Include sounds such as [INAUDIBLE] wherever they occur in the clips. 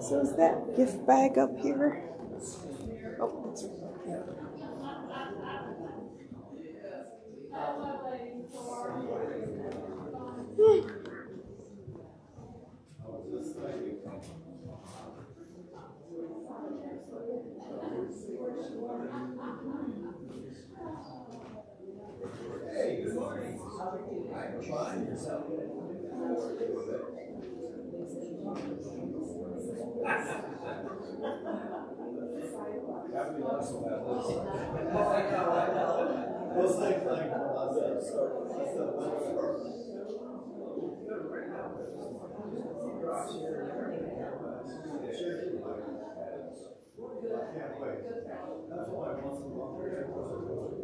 So is that gift bag up here? Oh, that's right. Hey, good morning. I'm fine. Yourself? Happy also have this. Those things like I can't wait. That's why I want some longer.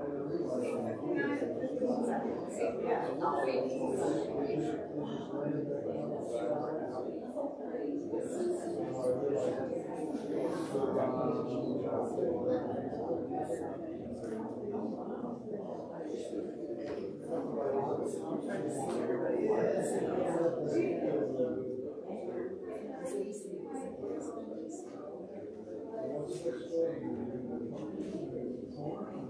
think that's.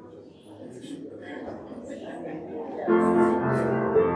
Good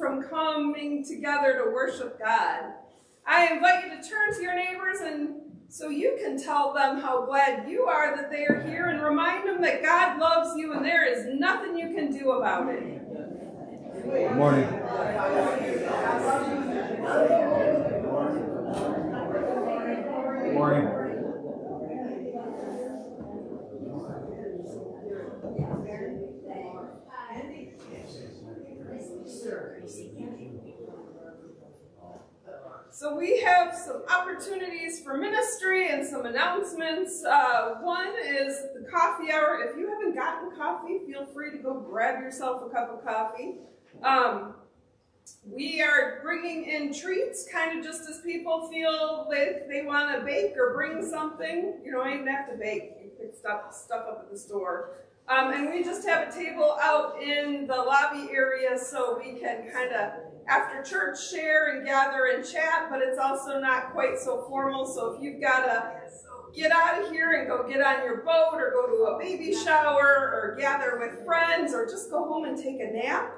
from coming together to worship God. I invite you to turn to your neighbors and so you can tell them how glad you are that they are here and remind them that God loves you and there is nothing you can do about it. Good morning. Good morning. So we have some opportunities for ministry and some announcements. Uh, one is the coffee hour. If you haven't gotten coffee, feel free to go grab yourself a cup of coffee. Um, we are bringing in treats, kind of just as people feel like they want to bake or bring something. You know, I didn't have to bake. You pick stuff stuff up at the store. Um, and we just have a table out in the lobby area so we can kind of, after church, share and gather and chat, but it's also not quite so formal. So if you've got to get out of here and go get on your boat or go to a baby shower or gather with friends or just go home and take a nap,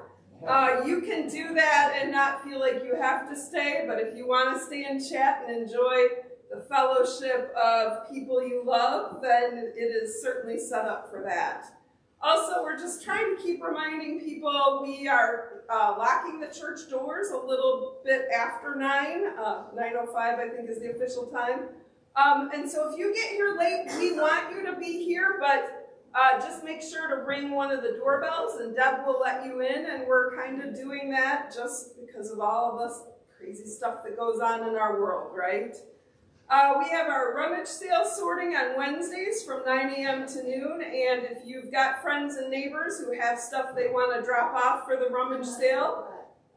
uh, you can do that and not feel like you have to stay. But if you want to stay and chat and enjoy the fellowship of people you love, then it is certainly set up for that. Also, we're just trying to keep reminding people we are uh, locking the church doors a little bit after 9. Uh, 9.05 I think is the official time. Um, and so if you get here late, we want you to be here, but uh, just make sure to ring one of the doorbells and Deb will let you in and we're kind of doing that just because of all of us crazy stuff that goes on in our world, right? Uh, we have our rummage sale sorting on Wednesdays from 9 a.m. to noon, and if you've got friends and neighbors who have stuff they want to drop off for the rummage sale,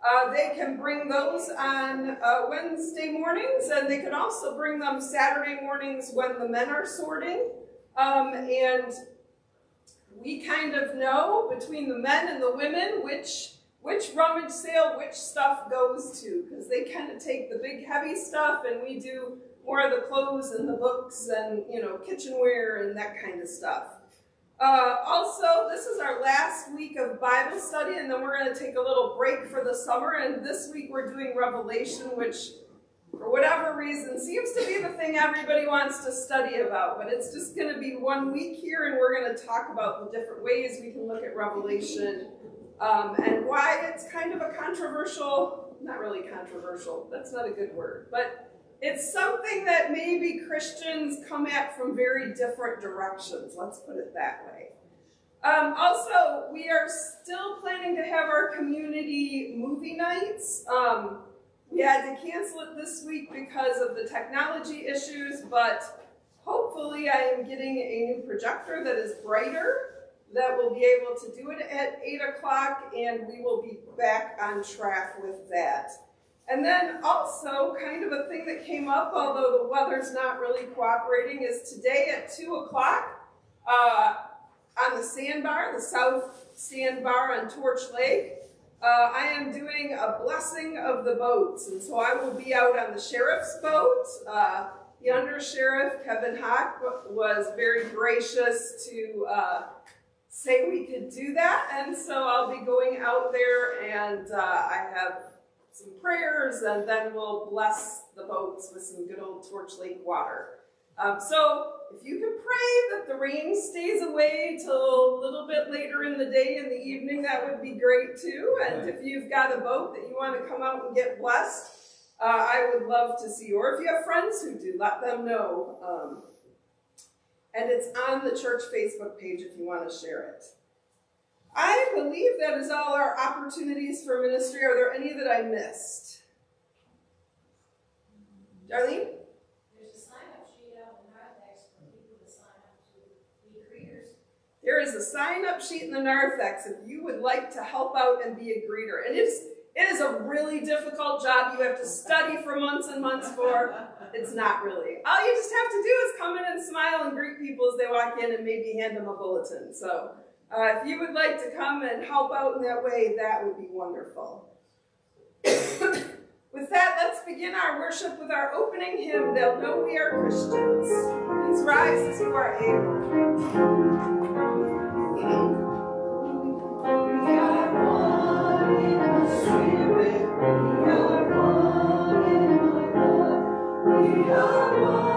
uh, they can bring those on uh, Wednesday mornings, and they can also bring them Saturday mornings when the men are sorting. Um, and we kind of know between the men and the women which which rummage sale which stuff goes to, because they kind of take the big heavy stuff, and we do more of the clothes and the books and, you know, kitchenware and that kind of stuff. Uh, also, this is our last week of Bible study, and then we're going to take a little break for the summer. And this week we're doing Revelation, which, for whatever reason, seems to be the thing everybody wants to study about. But it's just going to be one week here, and we're going to talk about the different ways we can look at Revelation um, and why it's kind of a controversial, not really controversial, that's not a good word, but it's something that maybe Christians come at from very different directions. Let's put it that way. Um, also, we are still planning to have our community movie nights. Um, we had to cancel it this week because of the technology issues, but hopefully I am getting a new projector that is brighter that will be able to do it at 8 o'clock, and we will be back on track with that. And then also, kind of a thing that came up, although the weather's not really cooperating, is today at 2 o'clock uh, on the sandbar, the south sandbar on Torch Lake, uh, I am doing a blessing of the boats. And so I will be out on the sheriff's boat. Uh, the undersheriff, Kevin Hock, was very gracious to uh, say we could do that. And so I'll be going out there and uh, I have some prayers, and then we'll bless the boats with some good old Torch Lake water. Um, so if you can pray that the rain stays away till a little bit later in the day in the evening, that would be great too. And if you've got a boat that you want to come out and get blessed, uh, I would love to see you. Or if you have friends who do, let them know. Um, and it's on the church Facebook page if you want to share it. I believe that is all our opportunities for ministry. Are there any that I missed? Darlene? There's a sign-up sheet out in the Narthex for people to sign up to be greeters. There is a sign-up sheet in the Narthex if you would like to help out and be a greeter. And it's, it is a really difficult job. You have to study for months and months for. It's not really. All you just have to do is come in and smile and greet people as they walk in and maybe hand them a bulletin. So uh, if you would like to come and help out in that way, that would be wonderful. [COUGHS] with that, let's begin our worship with our opening hymn, They'll Know We Are Christians. Please rise as you are able. Christians, I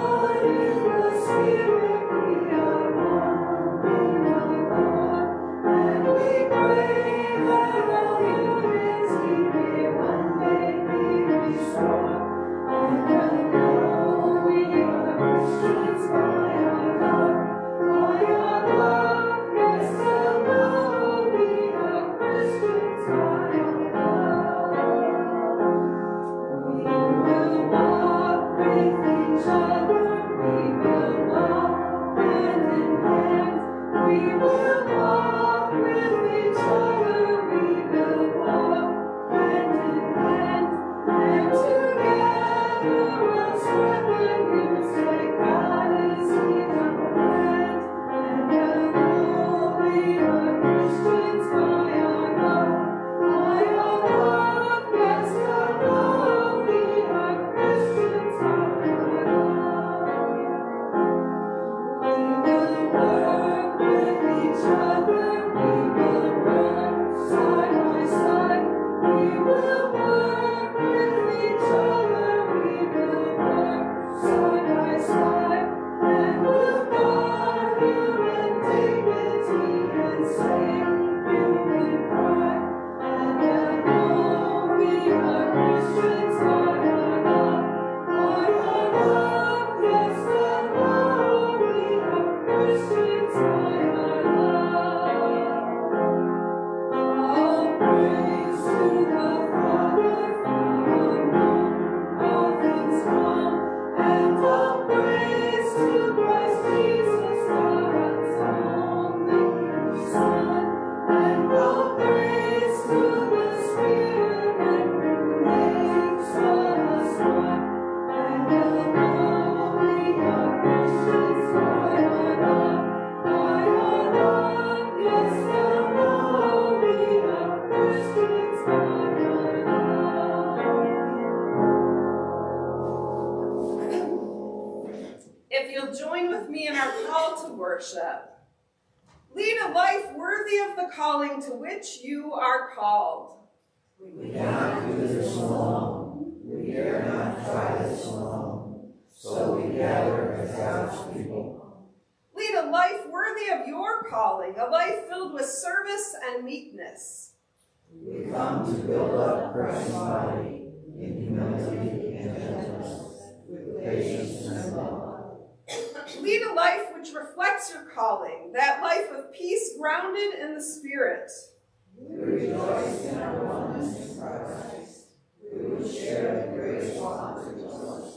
in our oneness in Christ. We share the greatest honor to us.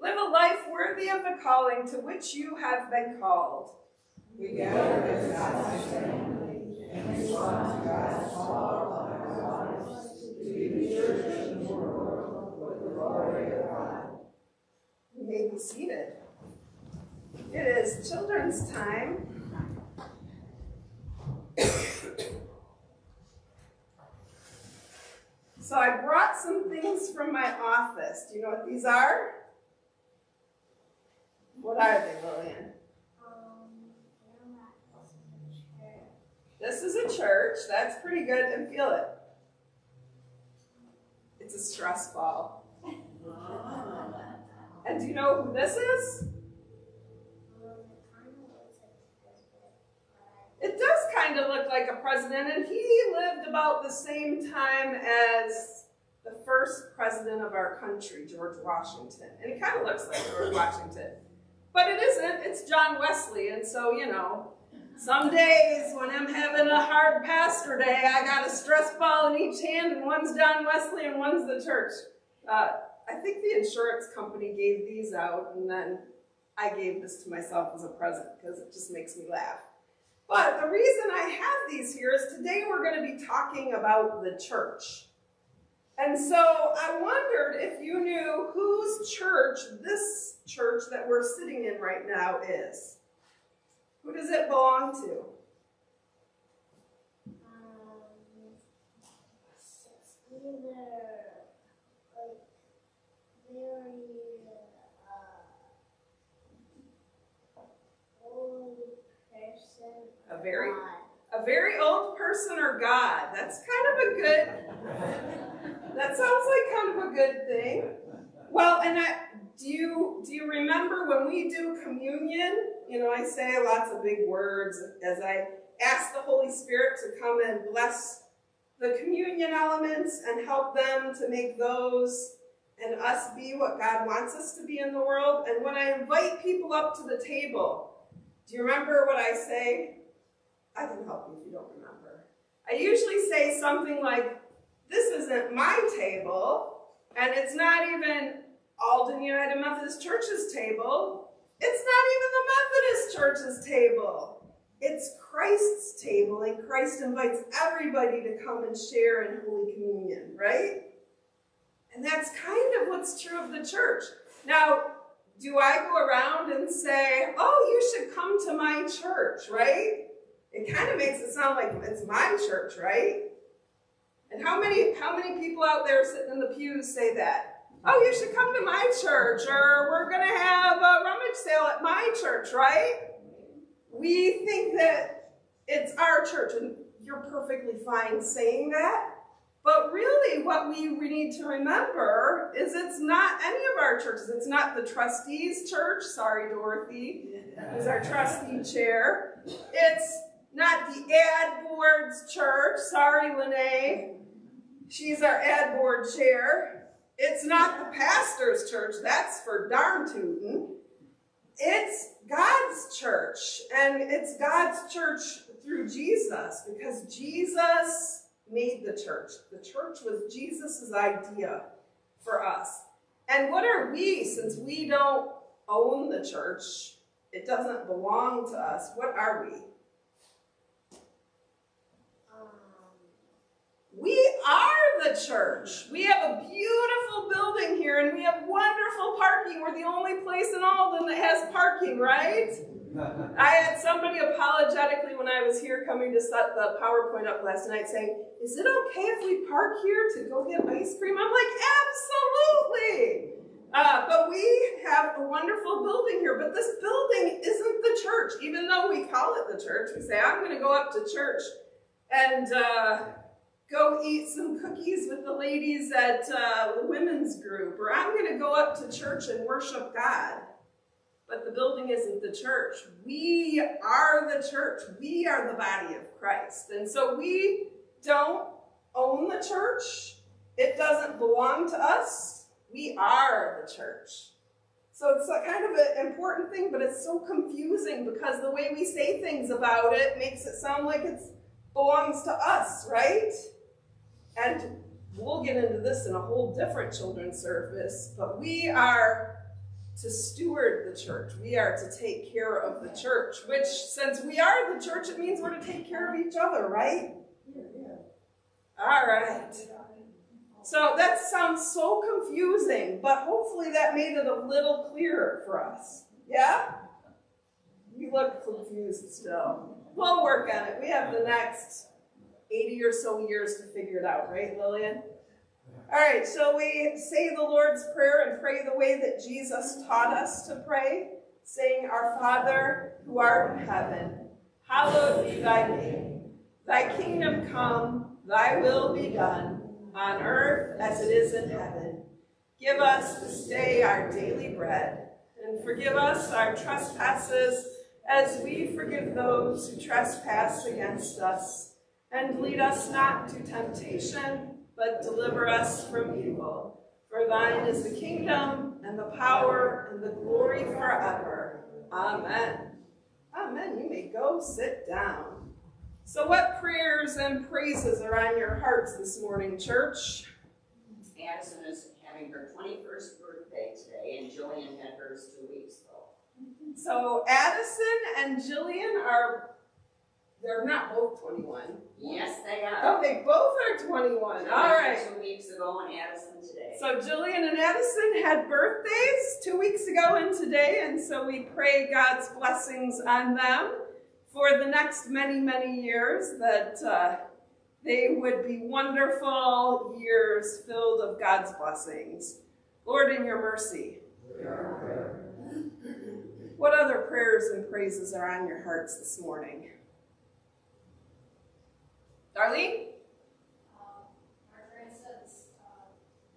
Live a life worthy of the calling to which you have been called. We gather as God's family and respond to God's call our lives to be the church in the world for the glory of God. You may be seated. It is children's time. So I brought some things from my office. Do you know what these are? What are they, Lillian? This is a church. That's pretty good. And feel it. It's a stress ball. [LAUGHS] And do you know who this is? It does kind of look like a president, and he lived about the same time as the first president of our country, George Washington. And it kind of looks like George [LAUGHS] Washington. But it isn't, it's John Wesley. And so, you know, some days when I'm having a hard pastor day, I got a stress ball in each hand, and one's John Wesley and one's the church. Uh, I think the insurance company gave these out, and then I gave this to myself as a present because it just makes me laugh. But the reason I have these here is today we're going to be talking about the church. And so I wondered if you knew whose church this church that we're sitting in right now is. Who does it belong to? A very a very old person or God. That's kind of a good that sounds like kind of a good thing. Well, and I, do you do you remember when we do communion? You know, I say lots of big words as I ask the Holy Spirit to come and bless the communion elements and help them to make those and us be what God wants us to be in the world. And when I invite people up to the table, do you remember what I say? I can help you if you don't remember. I usually say something like, this isn't my table, and it's not even Alden United Methodist Church's table. It's not even the Methodist Church's table. It's Christ's table, and Christ invites everybody to come and share in Holy Communion, right? And that's kind of what's true of the church. Now, do I go around and say, oh, you should come to my church, right? It kind of makes it sound like it's my church, right? And how many, how many people out there sitting in the pews say that? Oh, you should come to my church, or we're going to have a rummage sale at my church, right? We think that it's our church, and you're perfectly fine saying that. But really, what we need to remember is it's not any of our churches. It's not the trustees' church. Sorry, Dorothy, who's our trustee chair. It's not the ad board's church. Sorry, Lene. She's our ad board chair. It's not the pastor's church. That's for darn tootin'. It's God's church, and it's God's church through Jesus because Jesus made the church. The church was Jesus' idea for us. And what are we, since we don't own the church, it doesn't belong to us, what are we? We are the church. We have a beautiful building here and we have wonderful parking. We're the only place in Alden that has parking, right? I had somebody apologetically when I was here coming to set the PowerPoint up last night saying, is it okay if we park here to go get ice cream? I'm like, absolutely. Uh, but we have a wonderful building here. But this building isn't the church. Even though we call it the church, we say, I'm going to go up to church and uh, go eat some cookies with the ladies at uh, the women's group, or I'm going to go up to church and worship God. But the building isn't the church. We are the church. We are the body of Christ. And so we don't own the church. It doesn't belong to us. We are the church. So it's a kind of an important thing, but it's so confusing because the way we say things about it makes it sound like it belongs to us, right? And we'll get into this in a whole different children's service, but we are to steward the church. We are to take care of the church, which since we are the church, it means we're to take care of each other, right? Yeah. All right. So that sounds so confusing, but hopefully that made it a little clearer for us. Yeah? You look confused still. We'll work on it. We have the next 80 or so years to figure it out, right, Lillian? All right, shall we say the Lord's Prayer and pray the way that Jesus taught us to pray? Saying, Our Father, who art in heaven, hallowed be thy name. Thy kingdom come, thy will be done, on earth as it is in heaven. Give us this day our daily bread, and forgive us our trespasses as we forgive those who trespass against us. And lead us not to temptation, but deliver us from evil. For thine is the kingdom, and the power, and the glory forever. Amen. Amen. You may go sit down. So what prayers and praises are on your hearts this morning, church? Addison is having her 21st birthday today, and Jillian had hers two weeks ago. So Addison and Jillian are, they're not both 21. Yes, they are. Oh, they both are 21. All right. Two weeks ago, and Addison today. So Jillian and Addison had birthdays two weeks ago and today, and so we pray God's blessings on them for the next many, many years, that uh, they would be wonderful years filled of God's blessings. Lord, in your mercy. What other prayers and praises are on your hearts this morning? Darlene? Um, Our grandson's uh,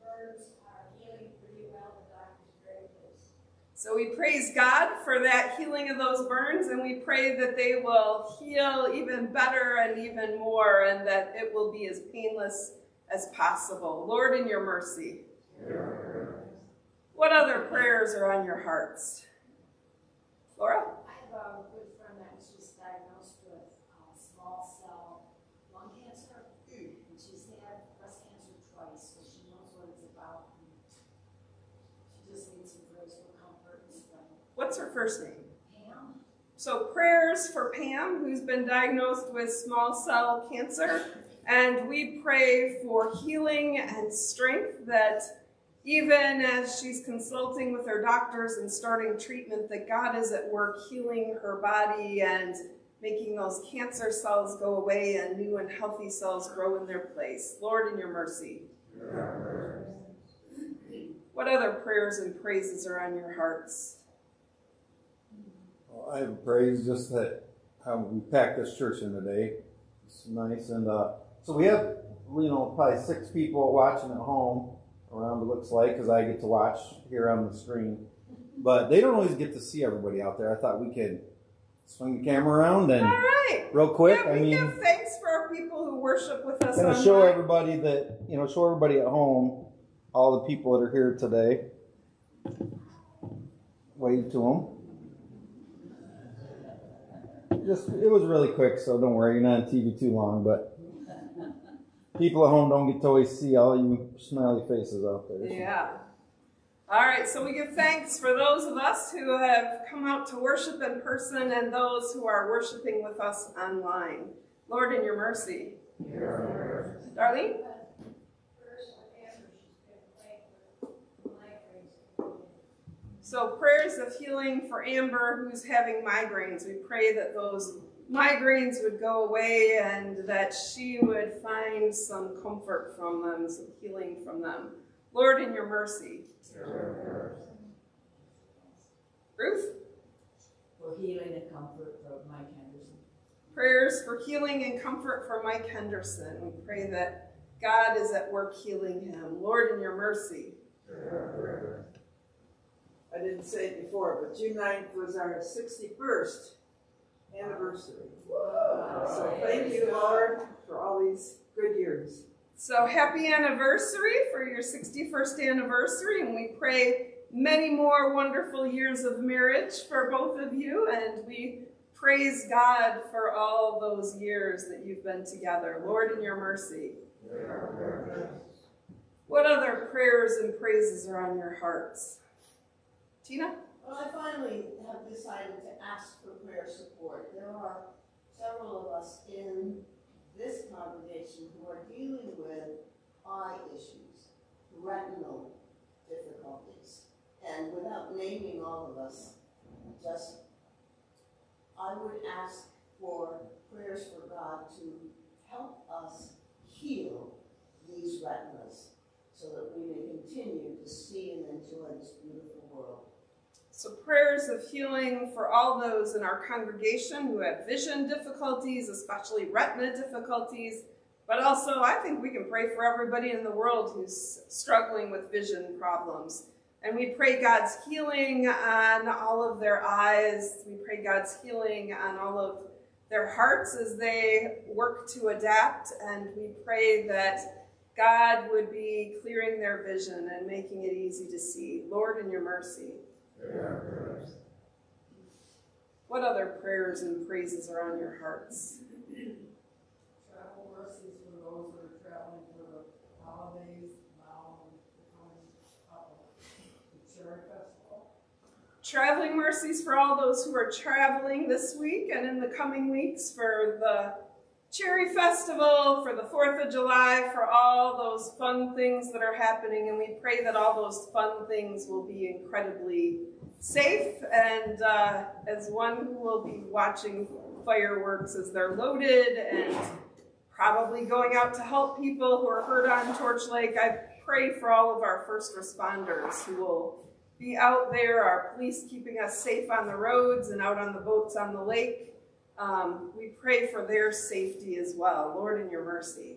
burns are healing pretty well, the doctor's very pleased. So we praise God for that healing of those burns, and we pray that they will heal even better and even more, and that it will be as painless as possible. Lord, in your mercy. What other prayers are on your hearts? Laura? I have a good friend that was just diagnosed with uh, small cell lung cancer. And she's had breast cancer twice, so she knows what it's about. and She just needs some grace for comfort and strength. What's first name? Pam? So prayers for Pam, who's been diagnosed with small cell cancer. And we pray for healing and strength that even as she's consulting with her doctors and starting treatment, that God is at work healing her body and making those cancer cells go away and new and healthy cells grow in their place. Lord, in your mercy. What other prayers and praises are on your hearts? I have praise just that how we packed this church in today. It's nice, and uh, so we have you know probably six people watching at home around. It looks like because I get to watch here on the screen, but they don't always get to see everybody out there. I thought we could swing the camera around and right. real quick. Yeah, I mean, give thanks for our people who worship with us. of show everybody that you know show everybody at home all the people that are here today. Wave to them. Just it was really quick, so don't worry, you're not on TV too long. But people at home don't get to always see all you smiley faces out there. Yeah. All right, so we give thanks for those of us who have come out to worship in person and those who are worshiping with us online. Lord, in your mercy. Darlene? First, with Amber, she's been praying for migraines. So prayers of healing for Amber who's having migraines. We pray that those migraines would go away and that she would find some comfort from them, some healing from them. Lord, in your mercy. Ruth? For healing and comfort for Mike Henderson. Prayers for healing and comfort for Mike Henderson. We pray that God is at work healing him. Lord, in your mercy. I didn't say it before, but June 9th was our 61st anniversary. So thank you, Lord, for all these good years. So happy anniversary for your 61st anniversary, and we pray many more wonderful years of marriage for both of you, and we praise God for all those years that you've been together. Lord, in your mercy. What other prayers and praises are on your hearts? Tina? Well, I finally have decided to ask for prayer support. There are several of us in this congregation who are dealing with eye issues, retinal difficulties. And without naming all of us, just, I would ask for prayers for God to help us heal these retinas so that we may continue to see and enjoy this beautiful world. So, prayers of healing for all those in our congregation who have vision difficulties, especially retina difficulties. But also, I think we can pray for everybody in the world who's struggling with vision problems. And we pray God's healing on all of their eyes. We pray God's healing on all of their hearts as they work to adapt. And we pray that God would be clearing their vision and making it easy to see. Lord, in your mercy. What other prayers and praises are on your hearts? Travel mercies for those that are traveling for the holidays now the coming up the Cherry Festival. Traveling mercies for all those who are traveling this week and in the coming weeks for the Cherry Festival, for the 4th of July, for all those fun things that are happening. And we pray that all those fun things will be incredibly safe. And uh, as one who will be watching fireworks as they're loaded and probably going out to help people who are hurt on Torch Lake, I pray for all of our first responders who will be out there, our police keeping us safe on the roads and out on the boats on the lake. Um, we pray for their safety as well. Lord, in your mercy.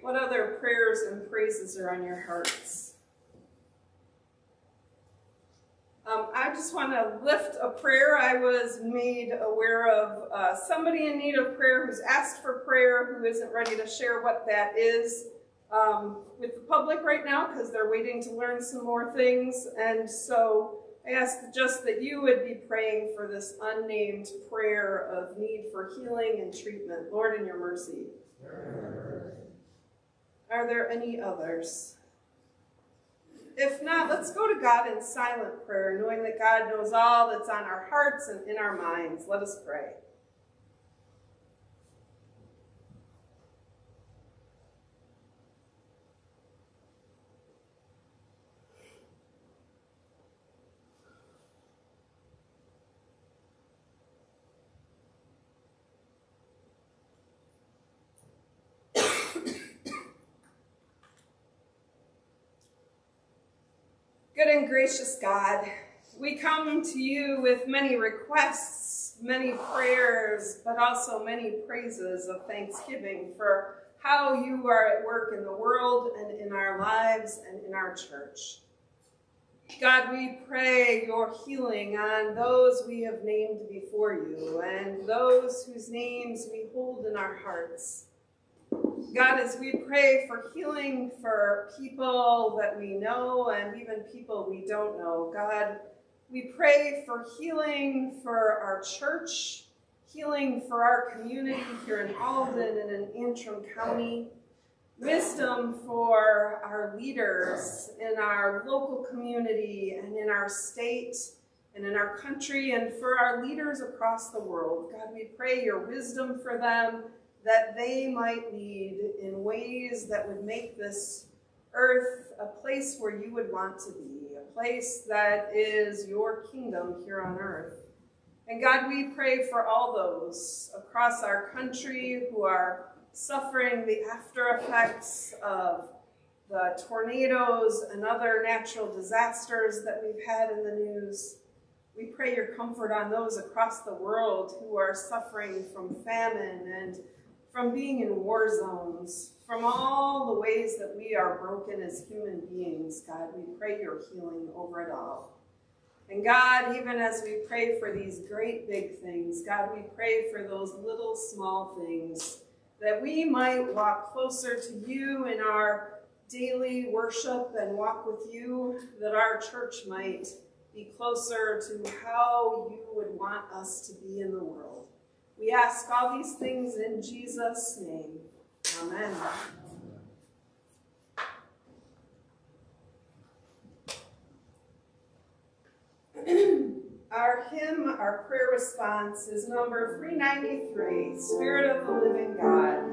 What other prayers and praises are on your hearts? Um, I just want to lift a prayer. I was made aware of uh, somebody in need of prayer who's asked for prayer, who isn't ready to share what that is um, with the public right now because they're waiting to learn some more things. And so I ask just that you would be praying for this unnamed prayer of need for healing and treatment. Lord, in your mercy. Are there any others? If not, let's go to God in silent prayer, knowing that God knows all that's on our hearts and in our minds. Let us pray. Good and gracious God, we come to you with many requests, many prayers, but also many praises of thanksgiving for how you are at work in the world and in our lives and in our church. God, we pray your healing on those we have named before you and those whose names we hold in our hearts. God, as we pray for healing for people that we know and even people we don't know, God, we pray for healing for our church, healing for our community here in Alden and in Antrim County, wisdom for our leaders in our local community and in our state and in our country and for our leaders across the world. God, we pray your wisdom for them that they might lead in ways that would make this earth a place where you would want to be, a place that is your kingdom here on earth. And God, we pray for all those across our country who are suffering the after effects of the tornadoes and other natural disasters that we've had in the news. We pray your comfort on those across the world who are suffering from famine and from being in war zones, from all the ways that we are broken as human beings. God, we pray your healing over it all. And God, even as we pray for these great big things, God, we pray for those little small things that we might walk closer to you in our daily worship and walk with you, that our church might be closer to how you would want us to be in the world. We ask all these things in Jesus' name. Amen. our hymn, our prayer response is number 393, Spirit of the Living God.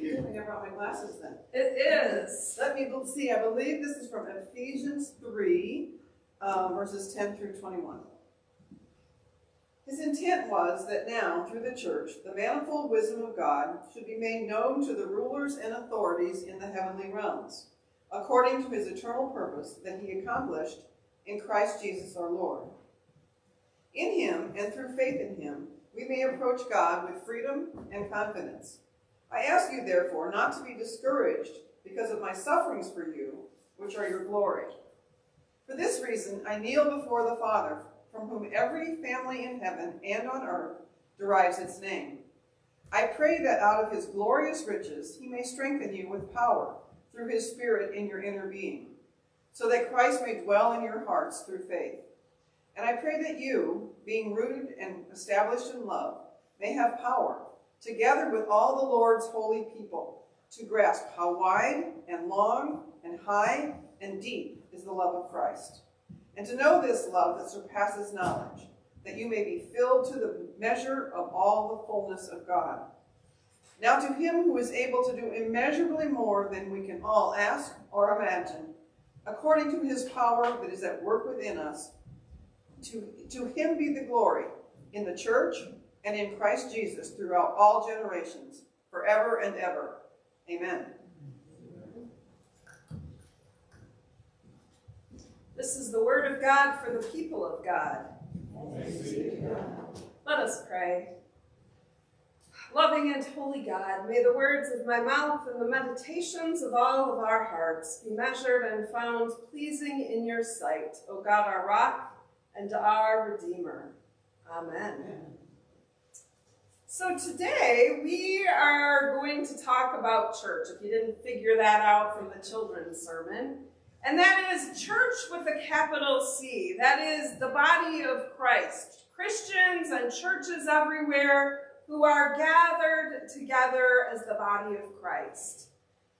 You rise as you are able. verses 10 through 21. His intent was that now, through the church, the manifold wisdom of God should be made known to the rulers and authorities in the heavenly realms, according to his eternal purpose that he accomplished in Christ Jesus our Lord. In him, and through faith in him, we may approach God with freedom and confidence. I ask you, therefore, not to be discouraged because of my sufferings for you, which are your glory. For this reason, I kneel before the Father, from whom every family in heaven and on earth derives its name. I pray that out of his glorious riches he may strengthen you with power through his Spirit in your inner being, so that Christ may dwell in your hearts through faith. And I pray that you, being rooted and established in love, may have power, together with all the Lord's holy people, to grasp how wide and long and high and deep is the love of Christ. And to know this love that surpasses knowledge, that you may be filled to the measure of all the fullness of God. Now to him who is able to do immeasurably more than we can all ask or imagine, according to his power that is at work within us, to, to him be the glory in the church and in Christ Jesus throughout all generations, forever and ever. Amen. This is the word of God for the people of God. Let us pray. Loving and holy God, may the words of my mouth and the meditations of all of our hearts be measured and found pleasing in your sight, O God, our rock and our Redeemer. Amen. So today we are going to talk about church, if you didn't figure that out from the children's sermon. And that is church with a capital C. That is the body of Christ. Christians and churches everywhere who are gathered together as the body of Christ.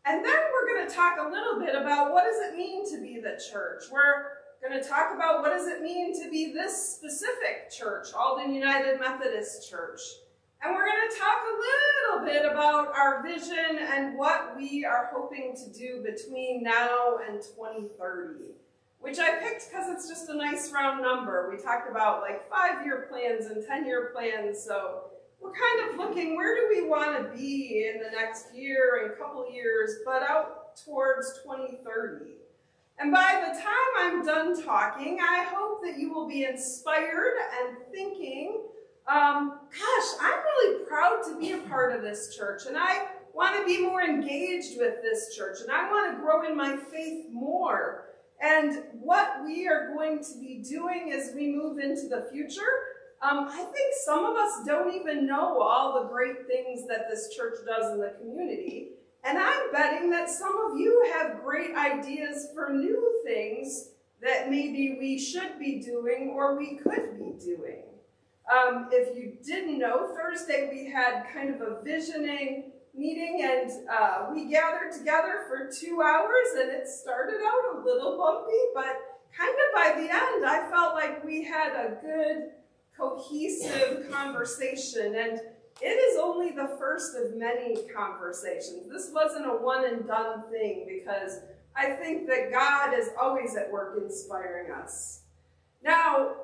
And then we're going to talk a little bit about what does it mean to be the church. We're going to talk about what does it mean to be this specific church, Alden United Methodist Church. And we're going to talk a little bit about our vision and what we are hoping to do between now and 2030, which I picked because it's just a nice round number. We talked about like five-year plans and 10-year plans, so we're kind of looking, where do we want to be in the next year and couple years, but out towards 2030. And by the time I'm done talking, I hope that you will be inspired and thinking, um, gosh, I'm really proud to be a part of this church, and I want to be more engaged with this church, and I want to grow in my faith more. And what we are going to be doing as we move into the future, um, I think some of us don't even know all the great things that this church does in the community. And I'm betting that some of you have great ideas for new things that maybe we should be doing or we could be doing. Um, if you didn't know, Thursday we had kind of a visioning meeting and uh, we gathered together for two hours and it started out a little bumpy, but kind of by the end I felt like we had a good cohesive conversation and it is only the first of many conversations. This wasn't a one and done thing because I think that God is always at work inspiring us. Now,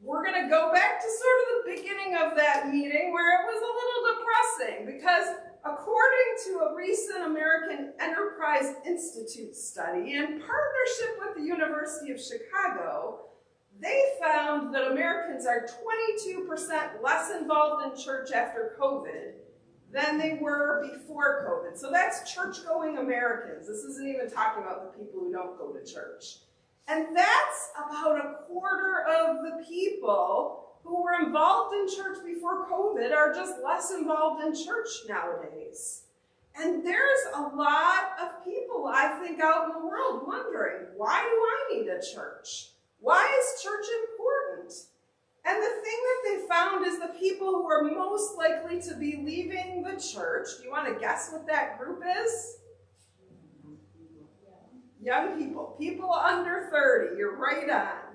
we're going to go back to sort of the beginning of that meeting where it was a little depressing because according to a recent American Enterprise Institute study in partnership with the University of Chicago, they found that Americans are 22% less involved in church after COVID than they were before COVID. So that's church-going Americans. This isn't even talking about the people who don't go to church. And that's about a quarter of the people who were involved in church before COVID are just less involved in church nowadays. And there's a lot of people, I think, out in the world wondering, why do I need a church? Why is church important? And the thing that they found is the people who are most likely to be leaving the church. Do you want to guess what that group is? Young people, people under 30, you're right on.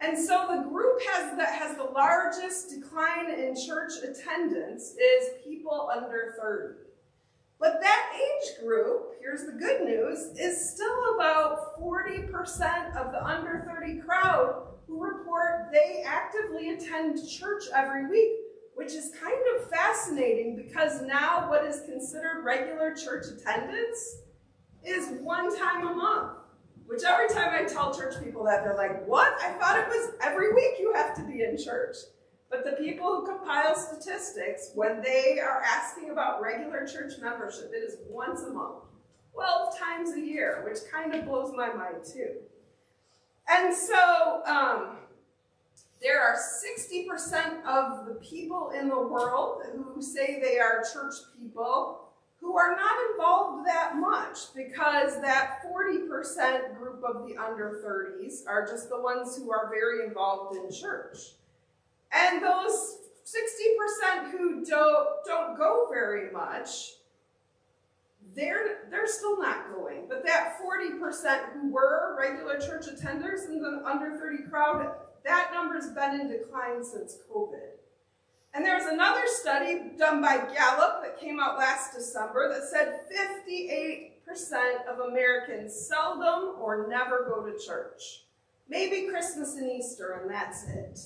And so the group has that has the largest decline in church attendance is people under 30. But that age group, here's the good news, is still about 40% of the under 30 crowd who report they actively attend church every week, which is kind of fascinating because now what is considered regular church attendance is one time a month. Which every time I tell church people that, they're like, what? I thought it was every week you have to be in church. But the people who compile statistics, when they are asking about regular church membership, it is once a month, 12 times a year, which kind of blows my mind too. And so um, there are 60% of the people in the world who say they are church people who are not involved that much because that 40% group of the under 30s are just the ones who are very involved in church. And those 60% who don't, don't go very much, they're, they're still not going. But that 40% who were regular church attenders in the under 30 crowd, that number's been in decline since COVID. And there's another study done by Gallup that came out last December that said 58% of Americans seldom or never go to church. Maybe Christmas and Easter, and that's it.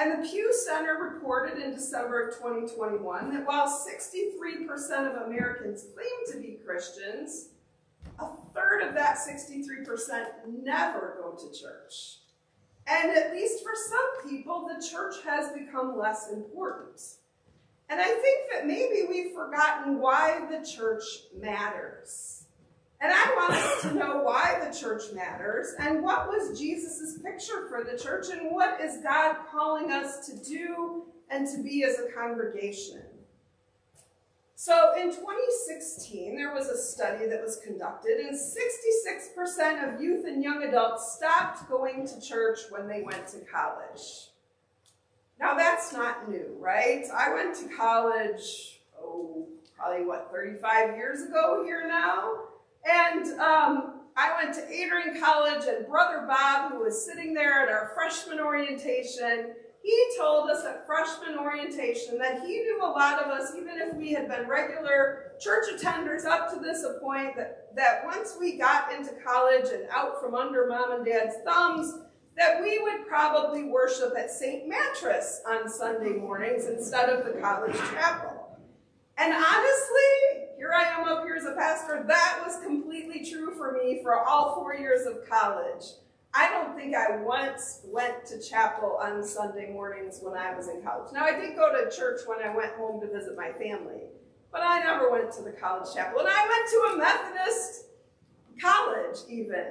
And the Pew Center reported in December of 2021 that while 63% of Americans claim to be Christians, a third of that 63% never go to church. And at least for some people, the church has become less important. And I think that maybe we've forgotten why the church matters. And I want us to know why the church matters and what was Jesus' picture for the church and what is God calling us to do and to be as a congregation. So in 2016, there was a study that was conducted and 66% of youth and young adults stopped going to church when they went to college. Now that's not new, right? I went to college, oh, probably what, 35 years ago here now? And um, I went to Adrian College, and Brother Bob, who was sitting there at our freshman orientation, he told us at freshman orientation that he knew a lot of us, even if we had been regular church attenders up to this point, that, that once we got into college and out from under mom and dad's thumbs, that we would probably worship at St. Mattress on Sunday mornings instead of the college chapel. And honestly, here I am up here as a pastor. That was completely true for me for all four years of college. I don't think I once went to chapel on Sunday mornings when I was in college. Now, I did go to church when I went home to visit my family, but I never went to the college chapel. And I went to a Methodist college, even.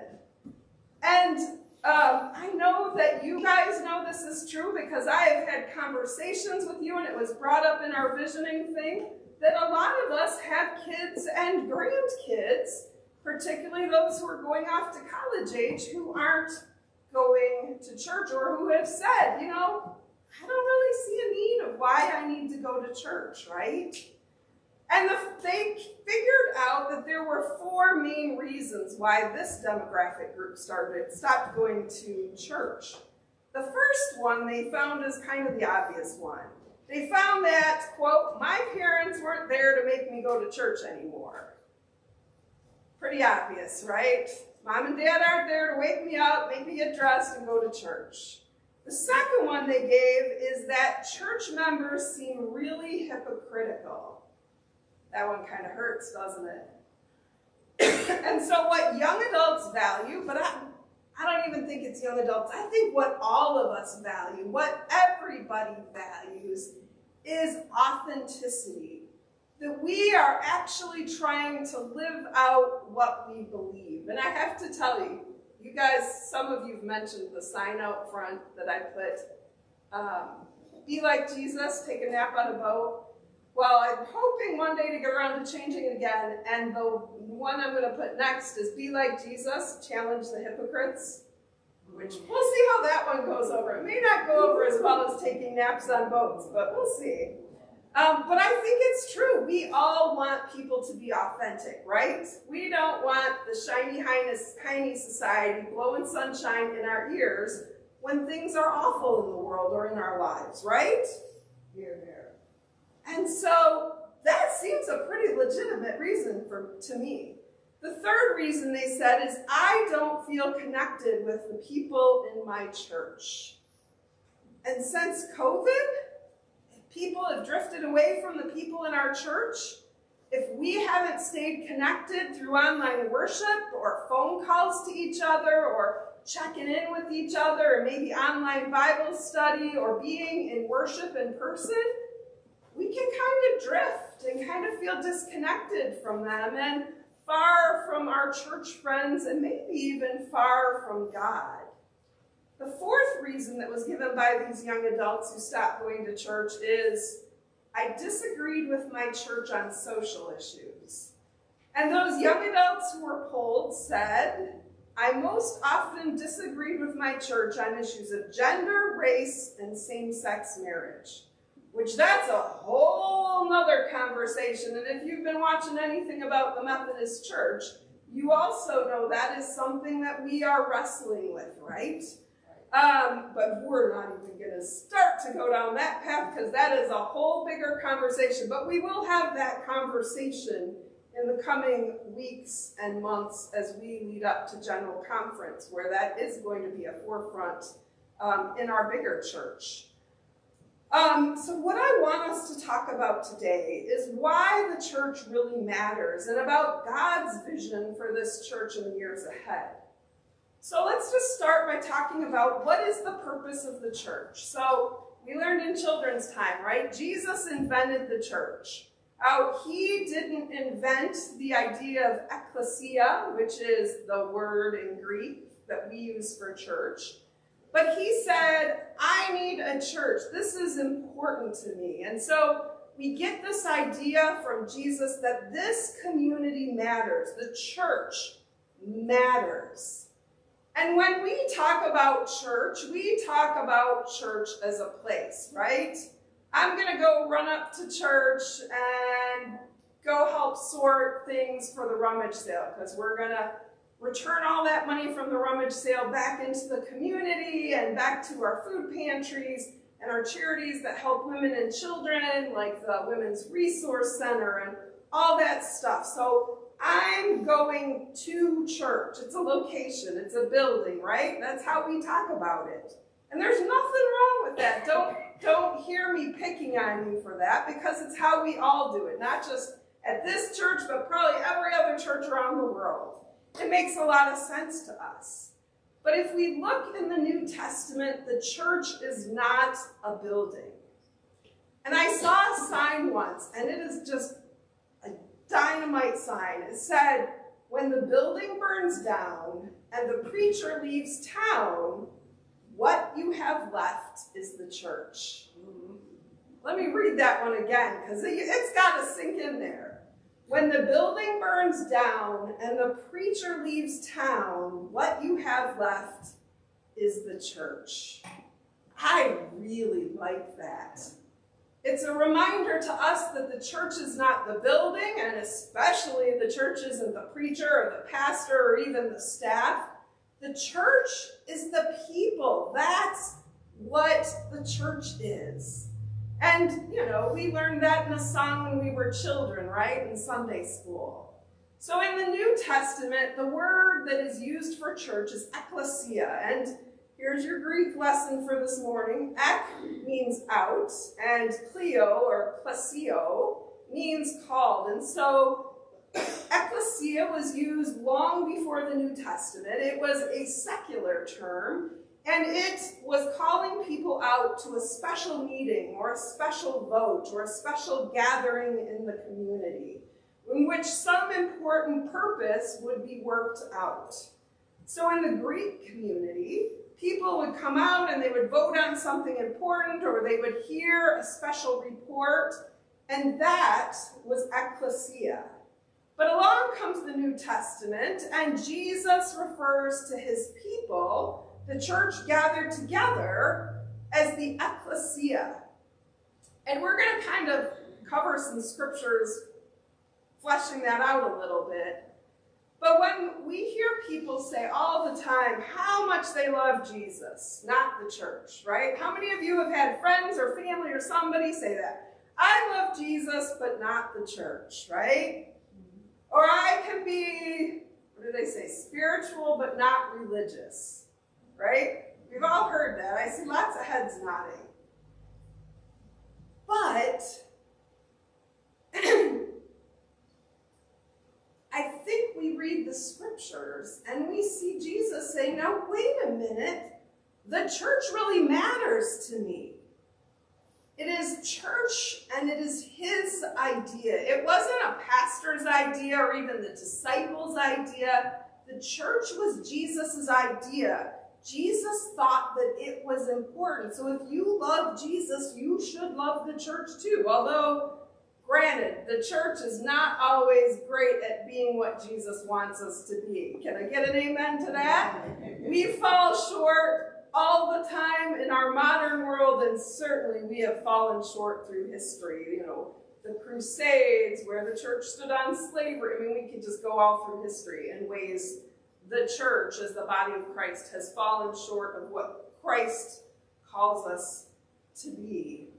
And um, I know that you guys know this is true because I have had conversations with you, and it was brought up in our visioning thing that a lot of us have kids and grandkids particularly those who are going off to college age who aren't going to church or who have said, you know, I don't really see a need of why I need to go to church, right? And the, they figured out that there were four main reasons why this demographic group started stopped going to church. The first one they found is kind of the obvious one. They found that, quote, my parents weren't there to make me go to church anymore. Pretty obvious, right? Mom and dad aren't there to wake me up, make me get dressed, and go to church. The second one they gave is that church members seem really hypocritical. That one kind of hurts, doesn't it? [COUGHS] and so what young adults value, but I, I don't even think it's young adults, I think what all of us value, what everybody values, is authenticity that we are actually trying to live out what we believe. And I have to tell you, you guys, some of you've mentioned the sign out front that I put, um, be like Jesus, take a nap on a boat. Well, I'm hoping one day to get around to changing it again, and the one I'm going to put next is be like Jesus, challenge the hypocrites, which we'll see how that one goes over. It may not go over as well as taking naps on boats, but we'll see. Um, but I think it's true. We all want people to be authentic, right? We don't want the shiny highness, hiney society blowing sunshine in our ears when things are awful in the world or in our lives, right? Here, here. And so that seems a pretty legitimate reason for to me. The third reason they said is I don't feel connected with the people in my church. And since COVID, people have drifted away from the people in our church, if we haven't stayed connected through online worship or phone calls to each other or checking in with each other or maybe online Bible study or being in worship in person, we can kind of drift and kind of feel disconnected from them and far from our church friends and maybe even far from God. The fourth reason that was given by these young adults who stopped going to church is I disagreed with my church on social issues. And those young adults who were polled said, I most often disagreed with my church on issues of gender, race, and same-sex marriage. Which that's a whole nother conversation. And if you've been watching anything about the Methodist Church, you also know that is something that we are wrestling with, right? Um, but we're not even going to start to go down that path because that is a whole bigger conversation. But we will have that conversation in the coming weeks and months as we lead up to General Conference, where that is going to be a forefront um, in our bigger church. Um, so what I want us to talk about today is why the church really matters and about God's vision for this church in the years ahead. So let's just start by talking about what is the purpose of the church. So we learned in children's time, right? Jesus invented the church. Oh, he didn't invent the idea of ecclesia, which is the word in Greek that we use for church. But he said, I need a church. This is important to me. And so we get this idea from Jesus that this community matters. The church matters. And when we talk about church, we talk about church as a place, right? I'm going to go run up to church and go help sort things for the rummage sale because we're going to return all that money from the rummage sale back into the community and back to our food pantries and our charities that help women and children like the Women's Resource Center and all that stuff. So I'm going to church. It's a location, it's a building, right? That's how we talk about it. And there's nothing wrong with that. Don't, don't hear me picking on you for that because it's how we all do it. Not just at this church, but probably every other church around the world. It makes a lot of sense to us. But if we look in the New Testament, the church is not a building. And I saw a sign once, and it is just a dynamite sign. It said, when the building burns down and the preacher leaves town, what you have left is the church. Let me read that one again, because it's got to sink in there. When the building burns down and the preacher leaves town, what you have left is the church. I really like that. It's a reminder to us that the church is not the building, and especially the church isn't the preacher or the pastor or even the staff. The church is the people. That's what the church is. And, you know, we learned that in a song when we were children, right, in Sunday school. So in the New Testament, the word that is used for church is ecclesia. And here's your Greek lesson for this morning. Ek means out, and kleo, or klesio, means called. And so ecclesia was used long before the New Testament. It was a secular term, and it was calling people out to a special meeting or a special vote or a special gathering in the community in which some important purpose would be worked out. So in the Greek community, people would come out and they would vote on something important or they would hear a special report, and that was ecclesia. But along comes the New Testament, and Jesus refers to his people the church gathered together as the ecclesia. And we're going to kind of cover some scriptures fleshing that out a little bit. But when we hear people say all the time how much they love Jesus, not the church, right? How many of you have had friends or family or somebody say that? I love Jesus, but not the church, right? Or I can be, what do they say, spiritual, but not religious right? We've all heard that. I see lots of heads nodding. But [CLEARS THROAT] I think we read the scriptures and we see Jesus saying, now wait a minute, the church really matters to me. It is church and it is his idea. It wasn't a pastor's idea or even the disciples' idea. The church was Jesus' idea. Jesus thought that it was important. So if you love Jesus, you should love the church too. Although, granted, the church is not always great at being what Jesus wants us to be. Can I get an amen to that? We fall short all the time in our modern world, and certainly we have fallen short through history. You know, the Crusades, where the church stood on slavery. I mean, we could just go all through history in ways the church as the body of Christ has fallen short of what Christ calls us to be.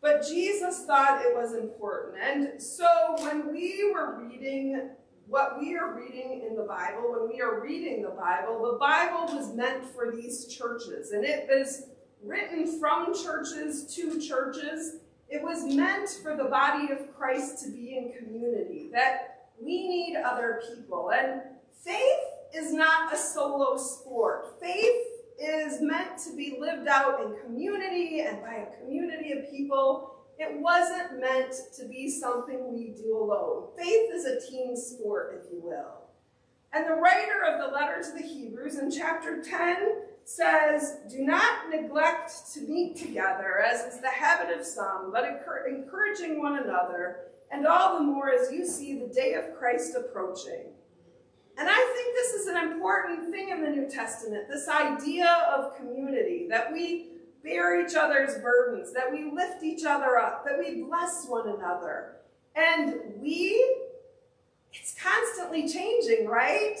But Jesus thought it was important. And so when we were reading what we are reading in the Bible, when we are reading the Bible, the Bible was meant for these churches. And it is written from churches to churches. It was meant for the body of Christ to be in community, that we need other people. And Faith is not a solo sport. Faith is meant to be lived out in community and by a community of people. It wasn't meant to be something we do alone. Faith is a team sport, if you will. And the writer of the letter to the Hebrews in chapter 10 says, Do not neglect to meet together, as is the habit of some, but encouraging one another, and all the more as you see the day of Christ approaching. And I think this is an important thing in the New Testament, this idea of community, that we bear each other's burdens, that we lift each other up, that we bless one another. And we, it's constantly changing, right?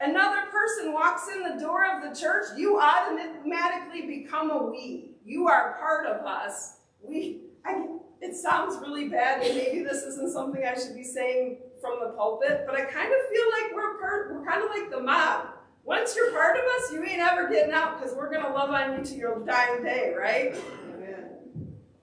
Another person walks in the door of the church, you automatically become a we. You are part of us. We, I, it sounds really bad, and maybe this isn't something I should be saying from the pulpit, but I kind of feel like we're part, we're kind of like the mob. Once you're part of us, you ain't ever getting out because we're going to love on you to your dying day, right?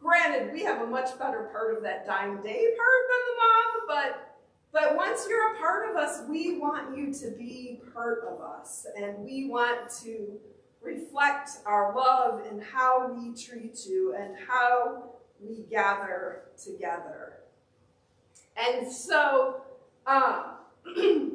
granted, we have a much better part of that dying day part than the mom, but but once you're a part of us, we want you to be part of us, and we want to reflect our love in how we treat you and how we gather together. And so, um, [CLEARS THROAT]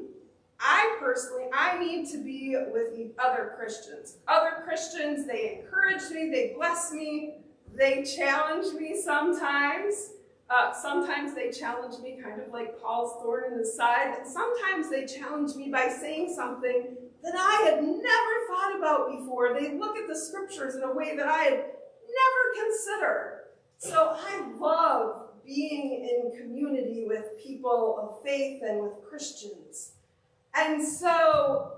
I personally, I need to be with other Christians. Other Christians, they encourage me, they bless me, they challenge me sometimes. Uh, sometimes they challenge me kind of like Paul's thorn in the side, and sometimes they challenge me by saying something that I had never thought about before. They look at the scriptures in a way that I had never considered. So I love being in community with people of faith and with Christians. And so